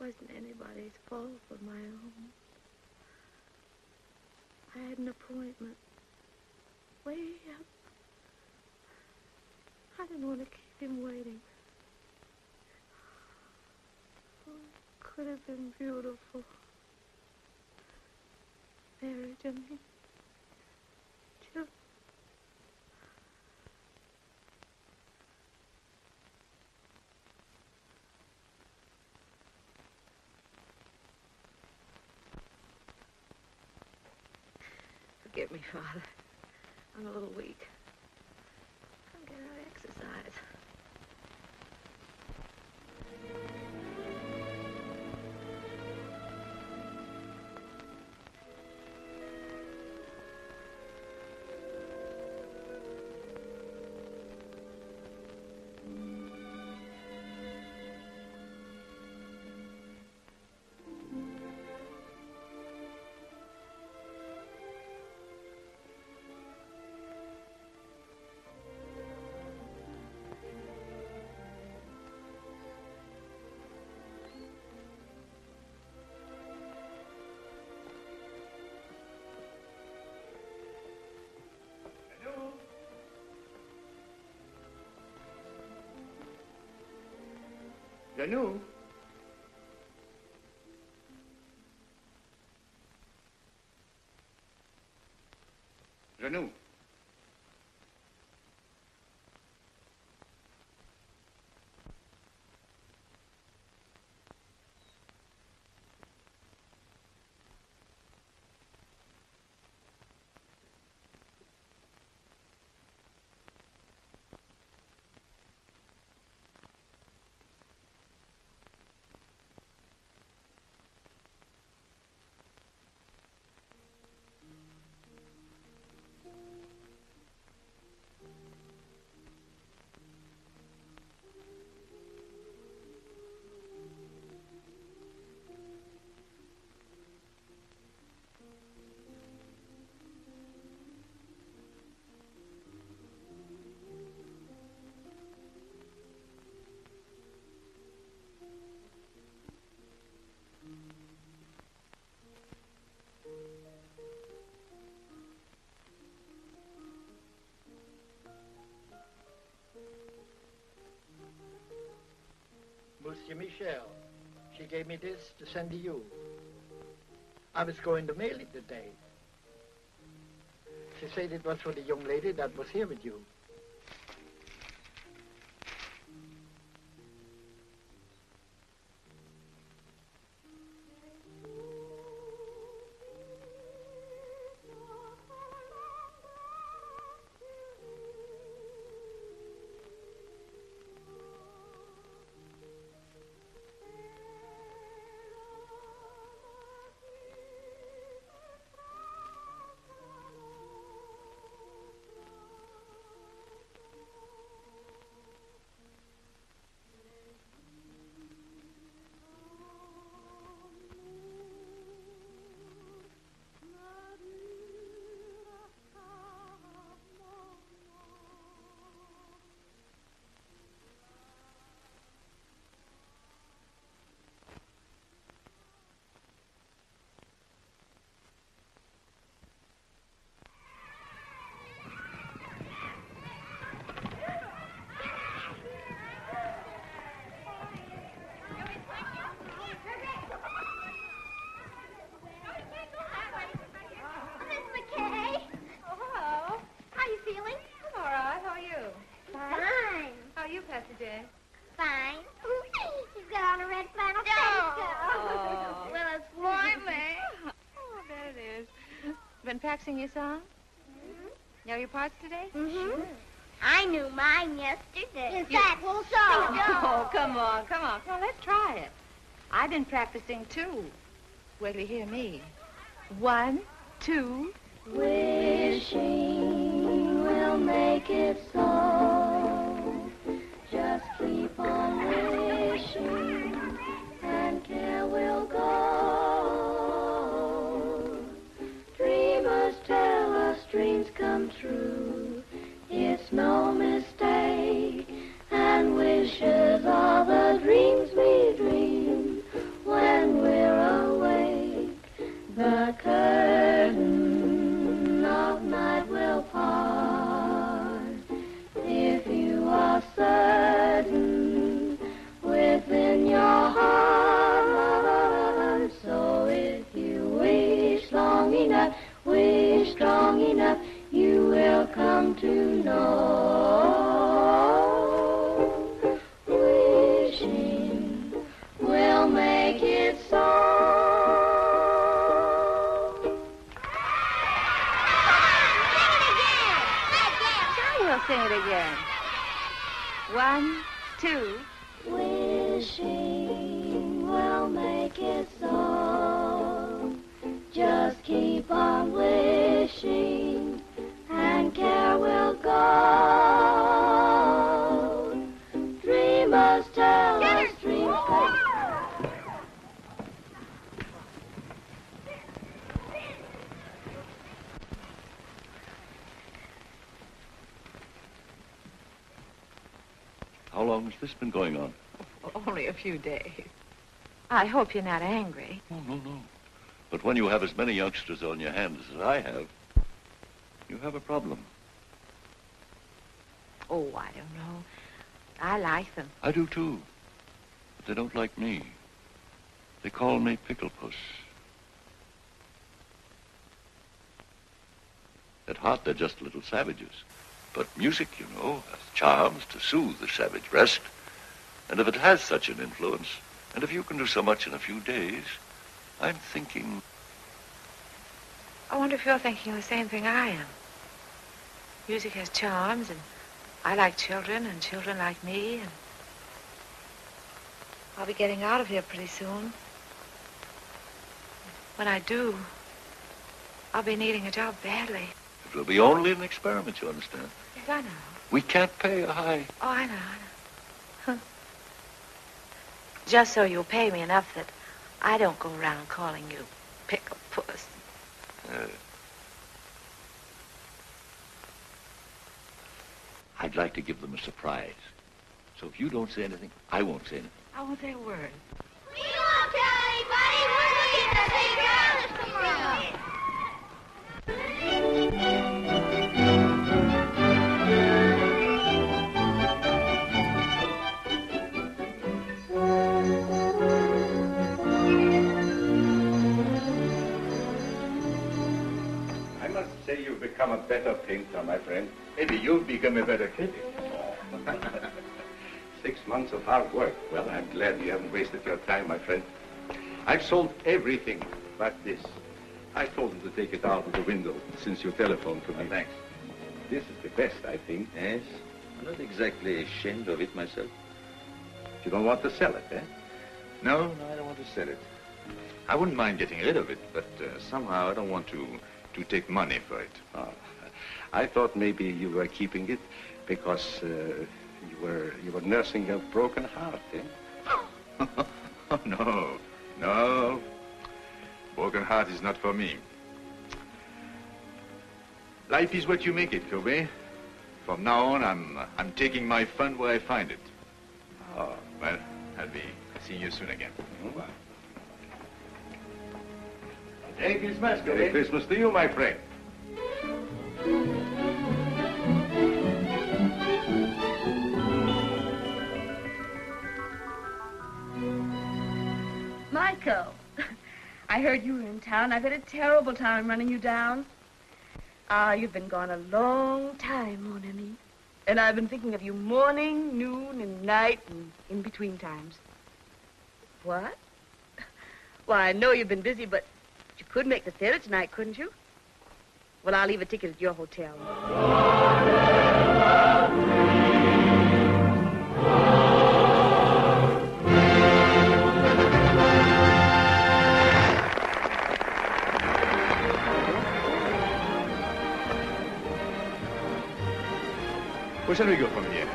Wasn't anybody's fault but my own. I had an appointment way up. I didn't want to keep him waiting. Oh, it could have been beautiful. I mean. Children. Forgive me, Father. I'm a little weak. I'm getting out of exercise. Janou? Monsieur Michel. She gave me this to send to you. I was going to mail it today. She said it was for the young lady that was here with you. Practicing your song? Know your parts today? Mm-hmm. I knew mine yesterday. Is You- that song. Oh, come on, come on. Come on, let's try it. I've been practicing, too. Wait till you hear me. One, two. Wishing will make it so. Few days. I hope you're not angry. Oh, no, no. But when you have as many youngsters on your hands as I have, you have a problem. Oh, I don't know. I like them. I do too. But they don't like me. They call me Pickle Puss. At heart, they're just little savages. But music, you know, has charms to soothe the savage breast. And if it has such an influence, and if you can do so much in a few days, I'm thinking I wonder if you're thinking the same thing I am. Music has charms, and I like children, and children like me, and I'll be getting out of here pretty soon. When I do, I'll be needing a job badly. it will be only an experiment, you understand. Yes, I know. We can't pay a high. Oh, I know, I know. Just so you'll pay me enough that I don't go around calling you pickle puss. Uh, I'd like to give them a surprise. So if you don't say anything, I won't say anything. I won't say a word. We won't tell you've become a better painter, my friend. Maybe you've become a better critic. *laughs* Six months of hard work. Well, I'm glad you haven't wasted your time, my friend. I've sold everything but this. I told them to take it out of the window since you telephoned to me. thanks. This is the best, I think. Yes. I'm not exactly ashamed of it myself. You don't want to sell it, eh? No, no, I don't want to sell it. I wouldn't mind getting rid of it, but uh, somehow I don't want to to take money for it. *laughs* Oh, I thought maybe you were keeping it because uh, you were you were nursing a broken heart, eh? *laughs* oh, no, no. Broken heart is not for me. Life is what you make it, Kobe. From now on, I'm I'm taking my fun where I find it. Oh, well, I'll be seeing you soon again. Bye. Merry Christmas, Merry Christmas to you, my friend. Michael, *laughs* I heard you were in town. I've had a terrible time running you down. Ah, you've been gone a long time, mon ami. And I've been thinking of you morning, noon, and night, and in between times. What? *laughs* Why, I know you've been busy, but you could make the theater tonight, couldn't you? Well, I'll leave a ticket at your hotel. Where shall we go from here?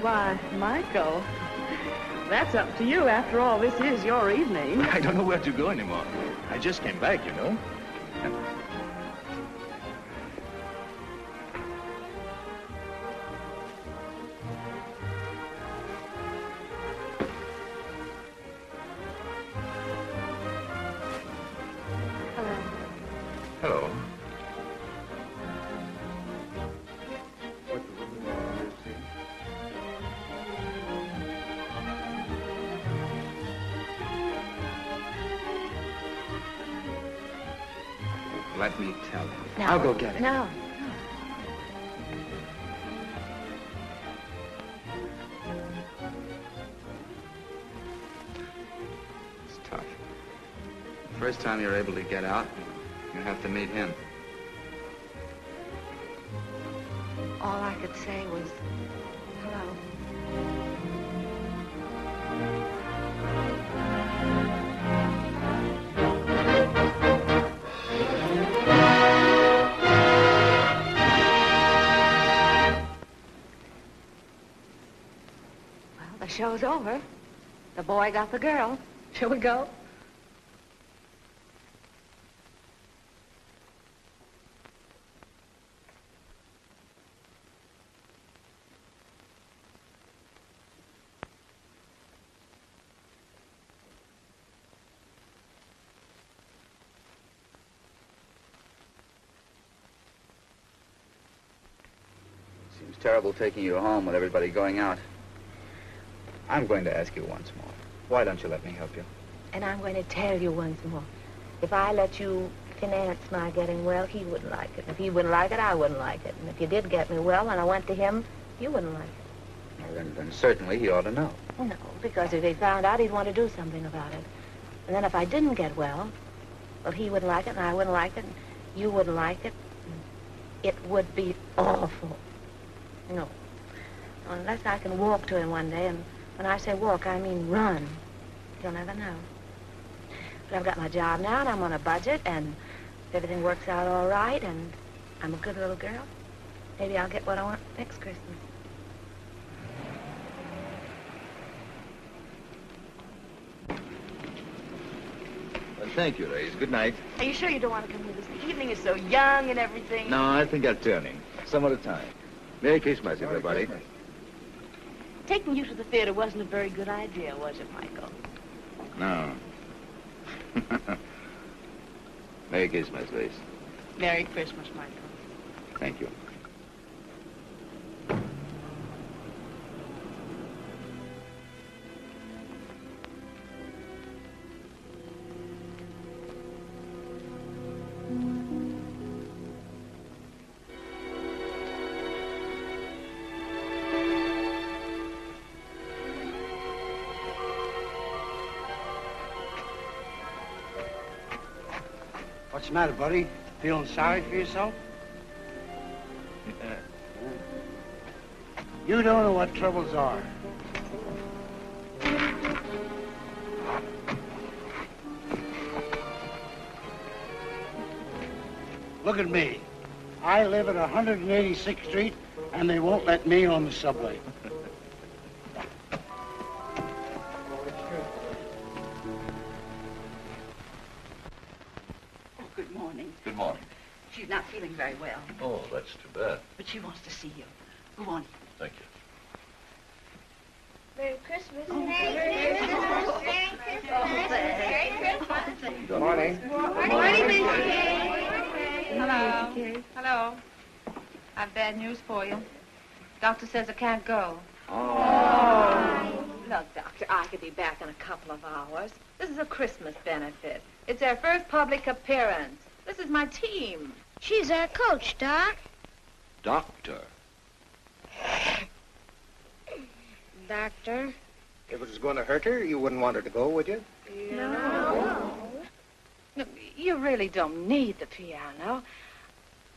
Why, Michael, that's up to you. After all, this is your evening. I don't know where to go anymore. I just came back, you know. No. It's tough. First time you're able to get out, show's over. The boy got the girl. Shall we go? Seems terrible taking you home with everybody going out. I'm going to ask you once more. Why don't you let me help you? And I'm going to tell you once more. If I let you finance my getting well, he wouldn't like it. And if he wouldn't like it, I wouldn't like it. And if you did get me well and I went to him, you wouldn't like it. Well, then, then certainly he ought to know. No, because if he found out, he'd want to do something about it. And then if I didn't get well, well, he wouldn't like it, and I wouldn't like it, and you wouldn't like it. It would be awful. No. Unless I can walk to him one day, and when I say walk, I mean run. You'll never know. But I've got my job now, and I'm on a budget, and if everything works out all right, and I'm a good little girl, maybe I'll get what I want next Christmas. Well, thank you, Reyes. Good night. Are you sure you don't want to come with us? The evening is so young and everything. No, I think I'll turn in. Some other time. Merry Christmas, everybody. Taking you to the theater wasn't a very good idea, was it, Michael? No. *laughs* Merry Christmas, Reyes. Merry Christmas, Michael. Thank you. What's the matter, buddy? Feeling sorry for yourself? You don't know what troubles are. Look at me. I live at 186th Street, and they won't let me on the subway. Feeling Oh, that's too bad. but she wants to see you. Go on. Thank you. Merry Christmas. Oh, Merry Christmas. Merry Christmas. Good morning. Good morning, Mr. Kay. Hello. Hello. I've bad news for you. Doctor says I can't go. Oh. Look, Doctor, I could be back in a couple of hours. This is a Christmas benefit. It's our first public appearance. This is my team. She's our coach, Doc. Doctor. Doctor. If it was going to hurt her, you wouldn't want her to go, would you? No. No, You really don't need the piano.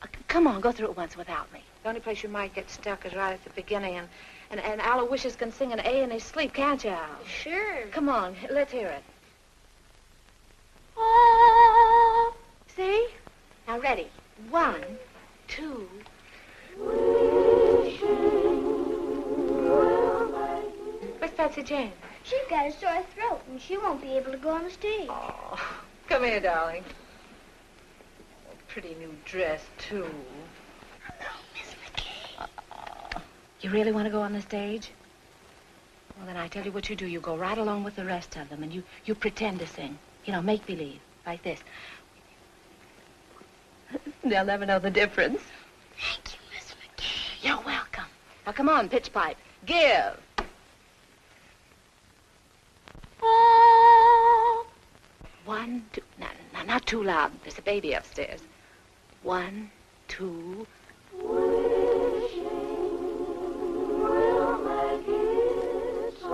Uh, Come on, go through it once without me. The only place you might get stuck is right at the beginning, and, and, and Aloysius can sing an A in his sleep, can't you, Al? Sure. Come on, let's hear it. Oh, see? Now, ready. One, two. Where's Patsy Jane? She's got a sore throat, and she won't be able to go on the stage. Oh, Come here, darling. Oh, pretty new dress, too. Hello, Miss McKay. Uh, you really want to go on the stage? Well, then I tell you what you do. You go right along with the rest of them, and you, you pretend to sing. You know, make believe, like this. They'll never know the difference. Thank you, Miss McKay. You're welcome. Now, come on, pitch pipe. Give. Oh. One, two. No, no, not too loud. There's a baby upstairs. One, two. Just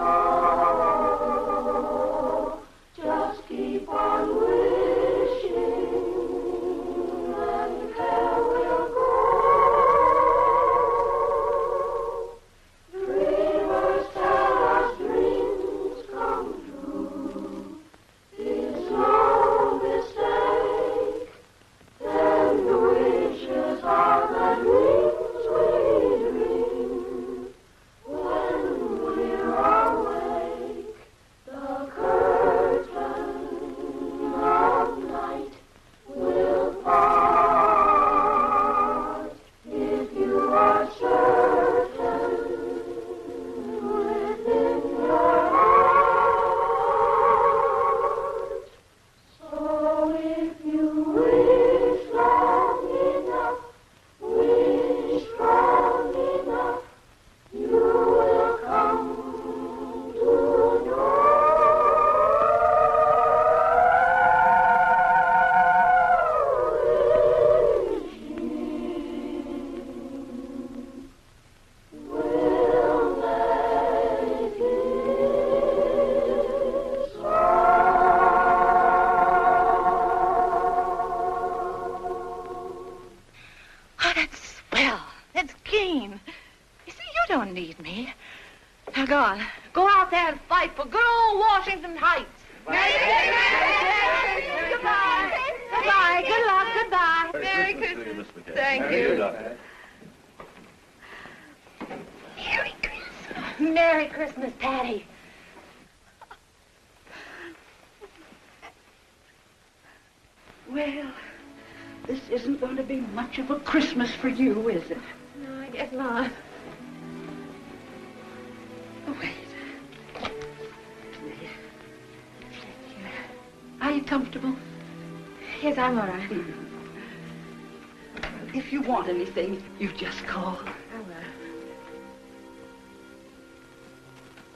you just call. I will.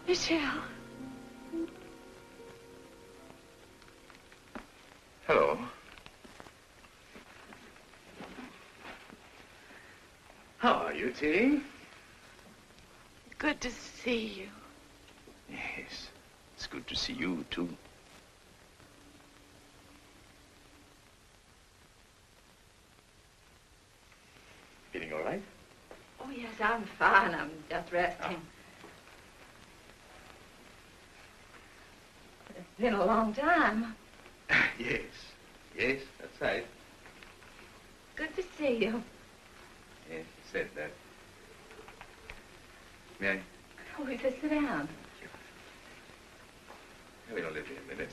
Michel. Hello. How are you, Terry? Good to see you. Yes. It's good to see you, too. Feeling all right? Oh, yes, I'm fine. I'm just resting. But It's been a long time. *laughs* yes. Yes, that's right. Good to see you. Yes, you said that. May I? Oh, we just sit down. I will only be a minute.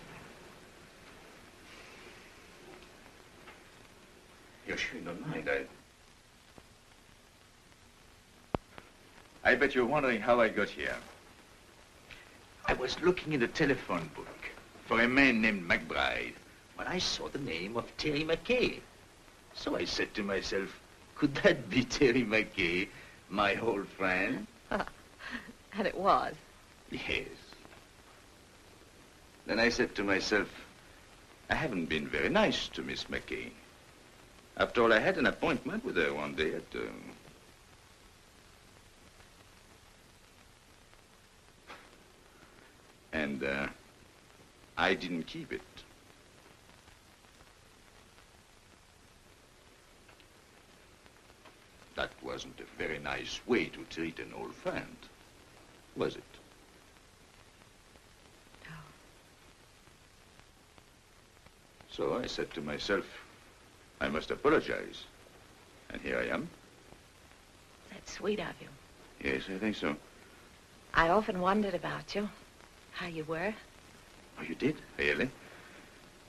You're sure you don't mind, I... I bet you're wondering how I got here. I was looking in the telephone book for a man named McBride when I saw the name of Terry McKay. So I said to myself, could that be Terry McKay, my old friend? *laughs* And it was. Yes. Then I said to myself, I haven't been very nice to Miss McKay. After all, I had an appointment with her one day at... Um... And uh, I didn't keep it. That wasn't a very nice way to treat an old friend, was it? So I said to myself, I must apologize. And here I am. That's sweet of you. Yes, I think so. I often wondered about you, how you were. Oh, you did? Really?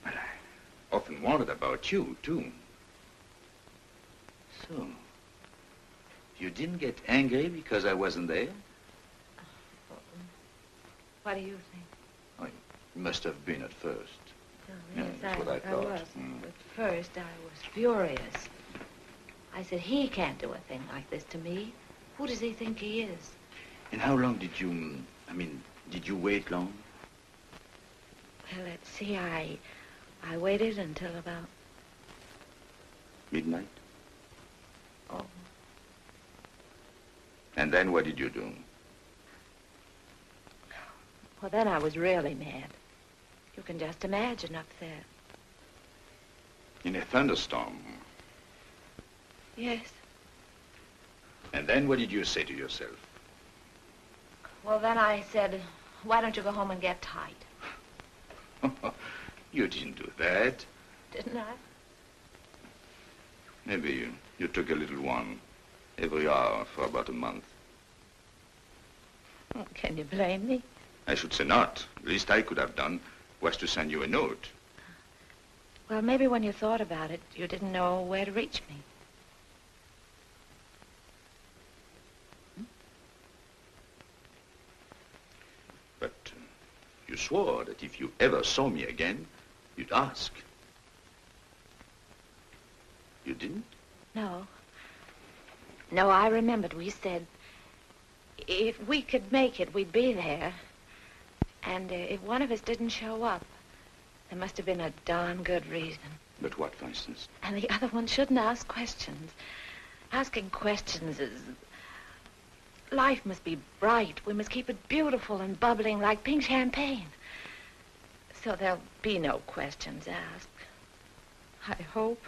Well, I often wondered about you, too. So, you didn't get angry because I wasn't there? What do you think? Oh, you must have been at first. Oh, Yeah, yes, that's I, what I thought. was. Mm. At first, I was furious. I said, he can't do a thing like this to me. Who does he think he is? And how long did you, I mean, did you wait long? Well, let's see, I, I waited until about, Midnight? oh, And then what did you do? well, then I was really mad. You can just imagine up there. In a thunderstorm. Yes. And then what did you say to yourself? Well, then I said, why don't you go home and get tight? *laughs* you didn't do that. Didn't I? Maybe you, you took a little one every hour for about a month. Oh, Can you blame me? I should say not. The least I could have done was to send you a note. Well, maybe when you thought about it, you didn't know where to reach me. But uh, you swore that if you ever saw me again, you'd ask. You didn't? No. No, I remembered we said if we could make it, we'd be there. And uh, if one of us didn't show up, there must have been a darn good reason. But what, for instance? And the other one shouldn't ask questions. Asking questions is... Life must be bright. We must keep it beautiful and bubbling like pink champagne. So there'll be no questions asked. I hope.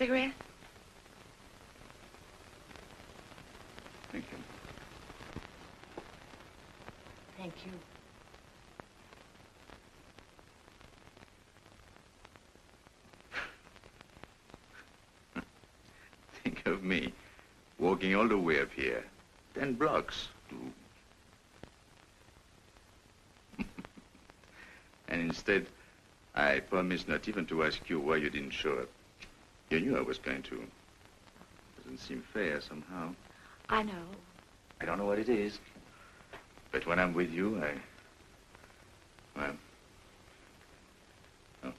cigarette? Thank you. Thank you. Think of me, walking all the way up here. Ten blocks. to- *laughs* and instead, I promised not even to ask you why you didn't show up. You knew I was going to. Doesn't seem fair somehow. I know. I don't know what it is. But when I'm with you, I... Well... Oh.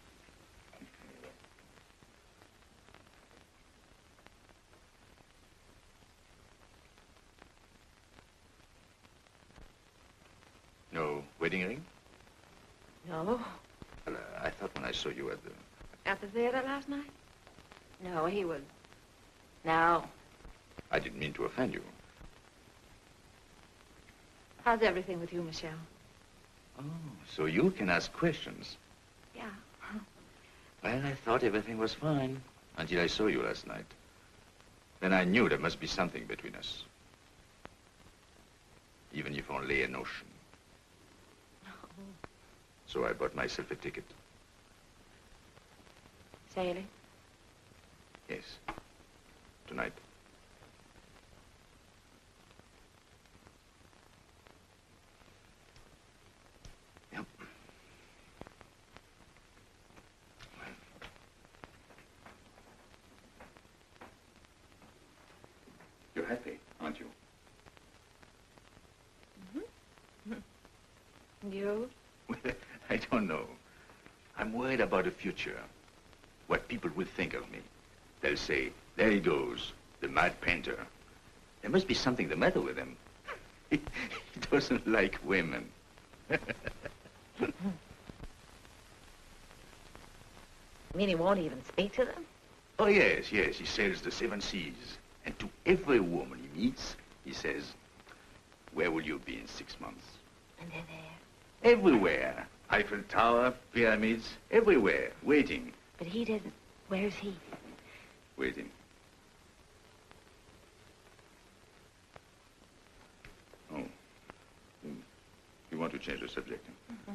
No wedding ring? No. Well, uh, I thought when I saw you at the... At the theater last night? No, he was... No. I didn't mean to offend you. How's everything with you, Michel? Oh, so you can ask questions. Yeah. Well, I thought everything was fine until I saw you last night. Then I knew there must be something between us. Even if only a notion. So I bought myself a ticket. Sailing? Yes. Tonight. Yep. You're happy, aren't you? Mm-hmm. Mm-hmm. You? Don't know. I'm worried about the future. What people will think of me. They'll say, there he goes, the mad painter. There must be something the matter with him. *laughs* he doesn't like women. *laughs* You mean he won't even speak to them? oh, yes, yes, he sails the seven seas. And to every woman he meets, he says, where will you be in six months? And they're there. Everywhere. Eiffel Tower, pyramids, everywhere, waiting, But he didn't. Where's he? waiting. Oh. You- want to change the subject? huh?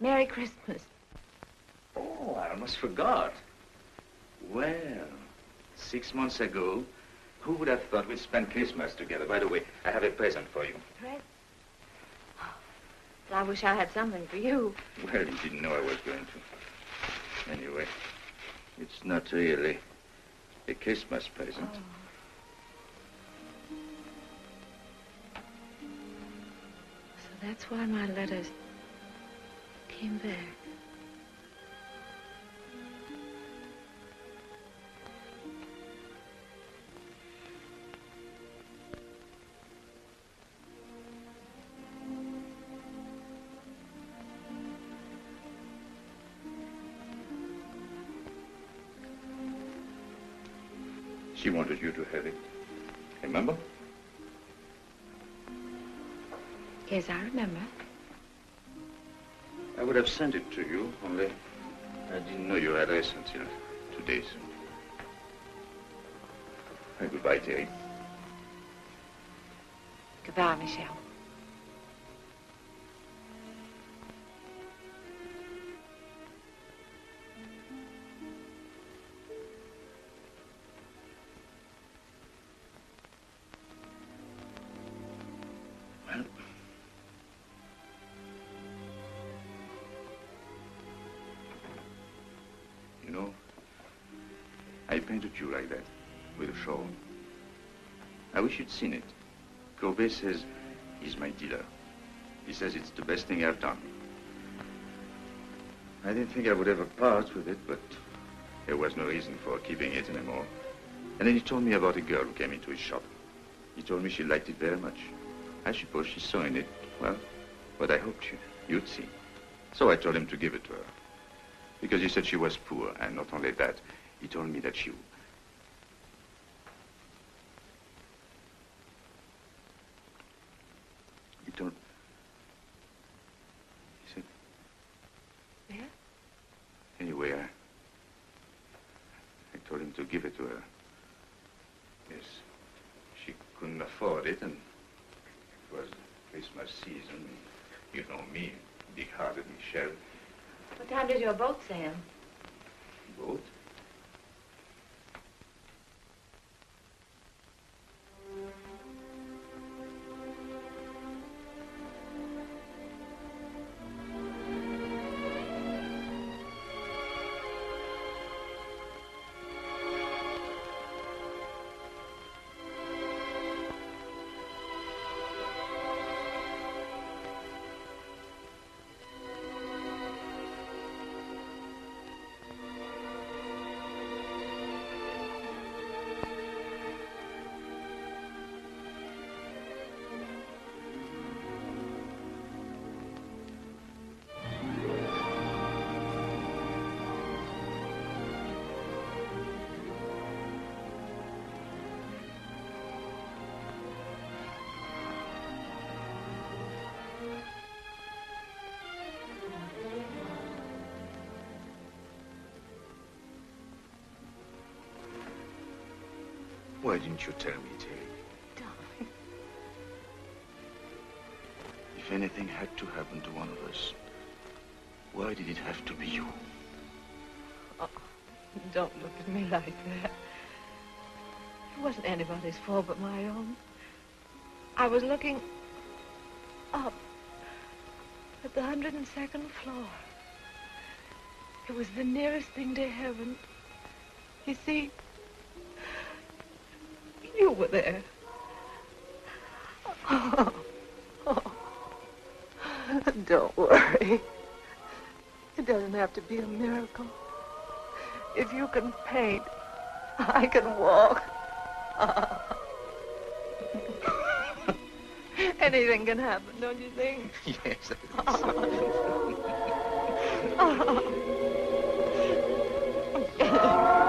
Merry Christmas. Oh, I almost forgot. Well, six months ago, who would have thought we'd spend Christmas together? By the way, I have a present for you. Present? Well, I wish I had something for you. Well, you didn't know I was going to. Anyway, it's not really a Christmas present. Oh. So that's why my letters came back. She wanted you to have it. Remember? Yes, I remember. I would have sent it to you, only I didn't know your address until today. So. Uh, goodbye, Terry. Goodbye, Michel. Seen it. Says he's my dealer. He says it's the best thing I've done. I didn't think I would ever part with it, but there was no reason for keeping it anymore. And then he told me about a girl who came into his shop. He told me she liked it very much. I suppose she saw in it, well, what I hoped you, you'd see. So I told him to give it to her. Because he said she was poor, and not only that, he told me that she... He told... He said... Yeah? him to give it to her. Yes, she couldn't afford it, and it was Christmas season. You know me, big-hearted Michel. What time does your boat sail? Boat? Why didn't you tell me, Terry? Darling. If anything had to happen to one of us, why did it have to be you? Oh, Don't look at me like that. It wasn't anybody's fault but my own. I was looking up at the 102nd floor. It was the nearest thing to heaven. You see, you were there. *laughs* Don't worry. It doesn't have to be a miracle. If you can paint, I can walk. *laughs* Anything can happen, don't you think? yes, Oh. *laughs*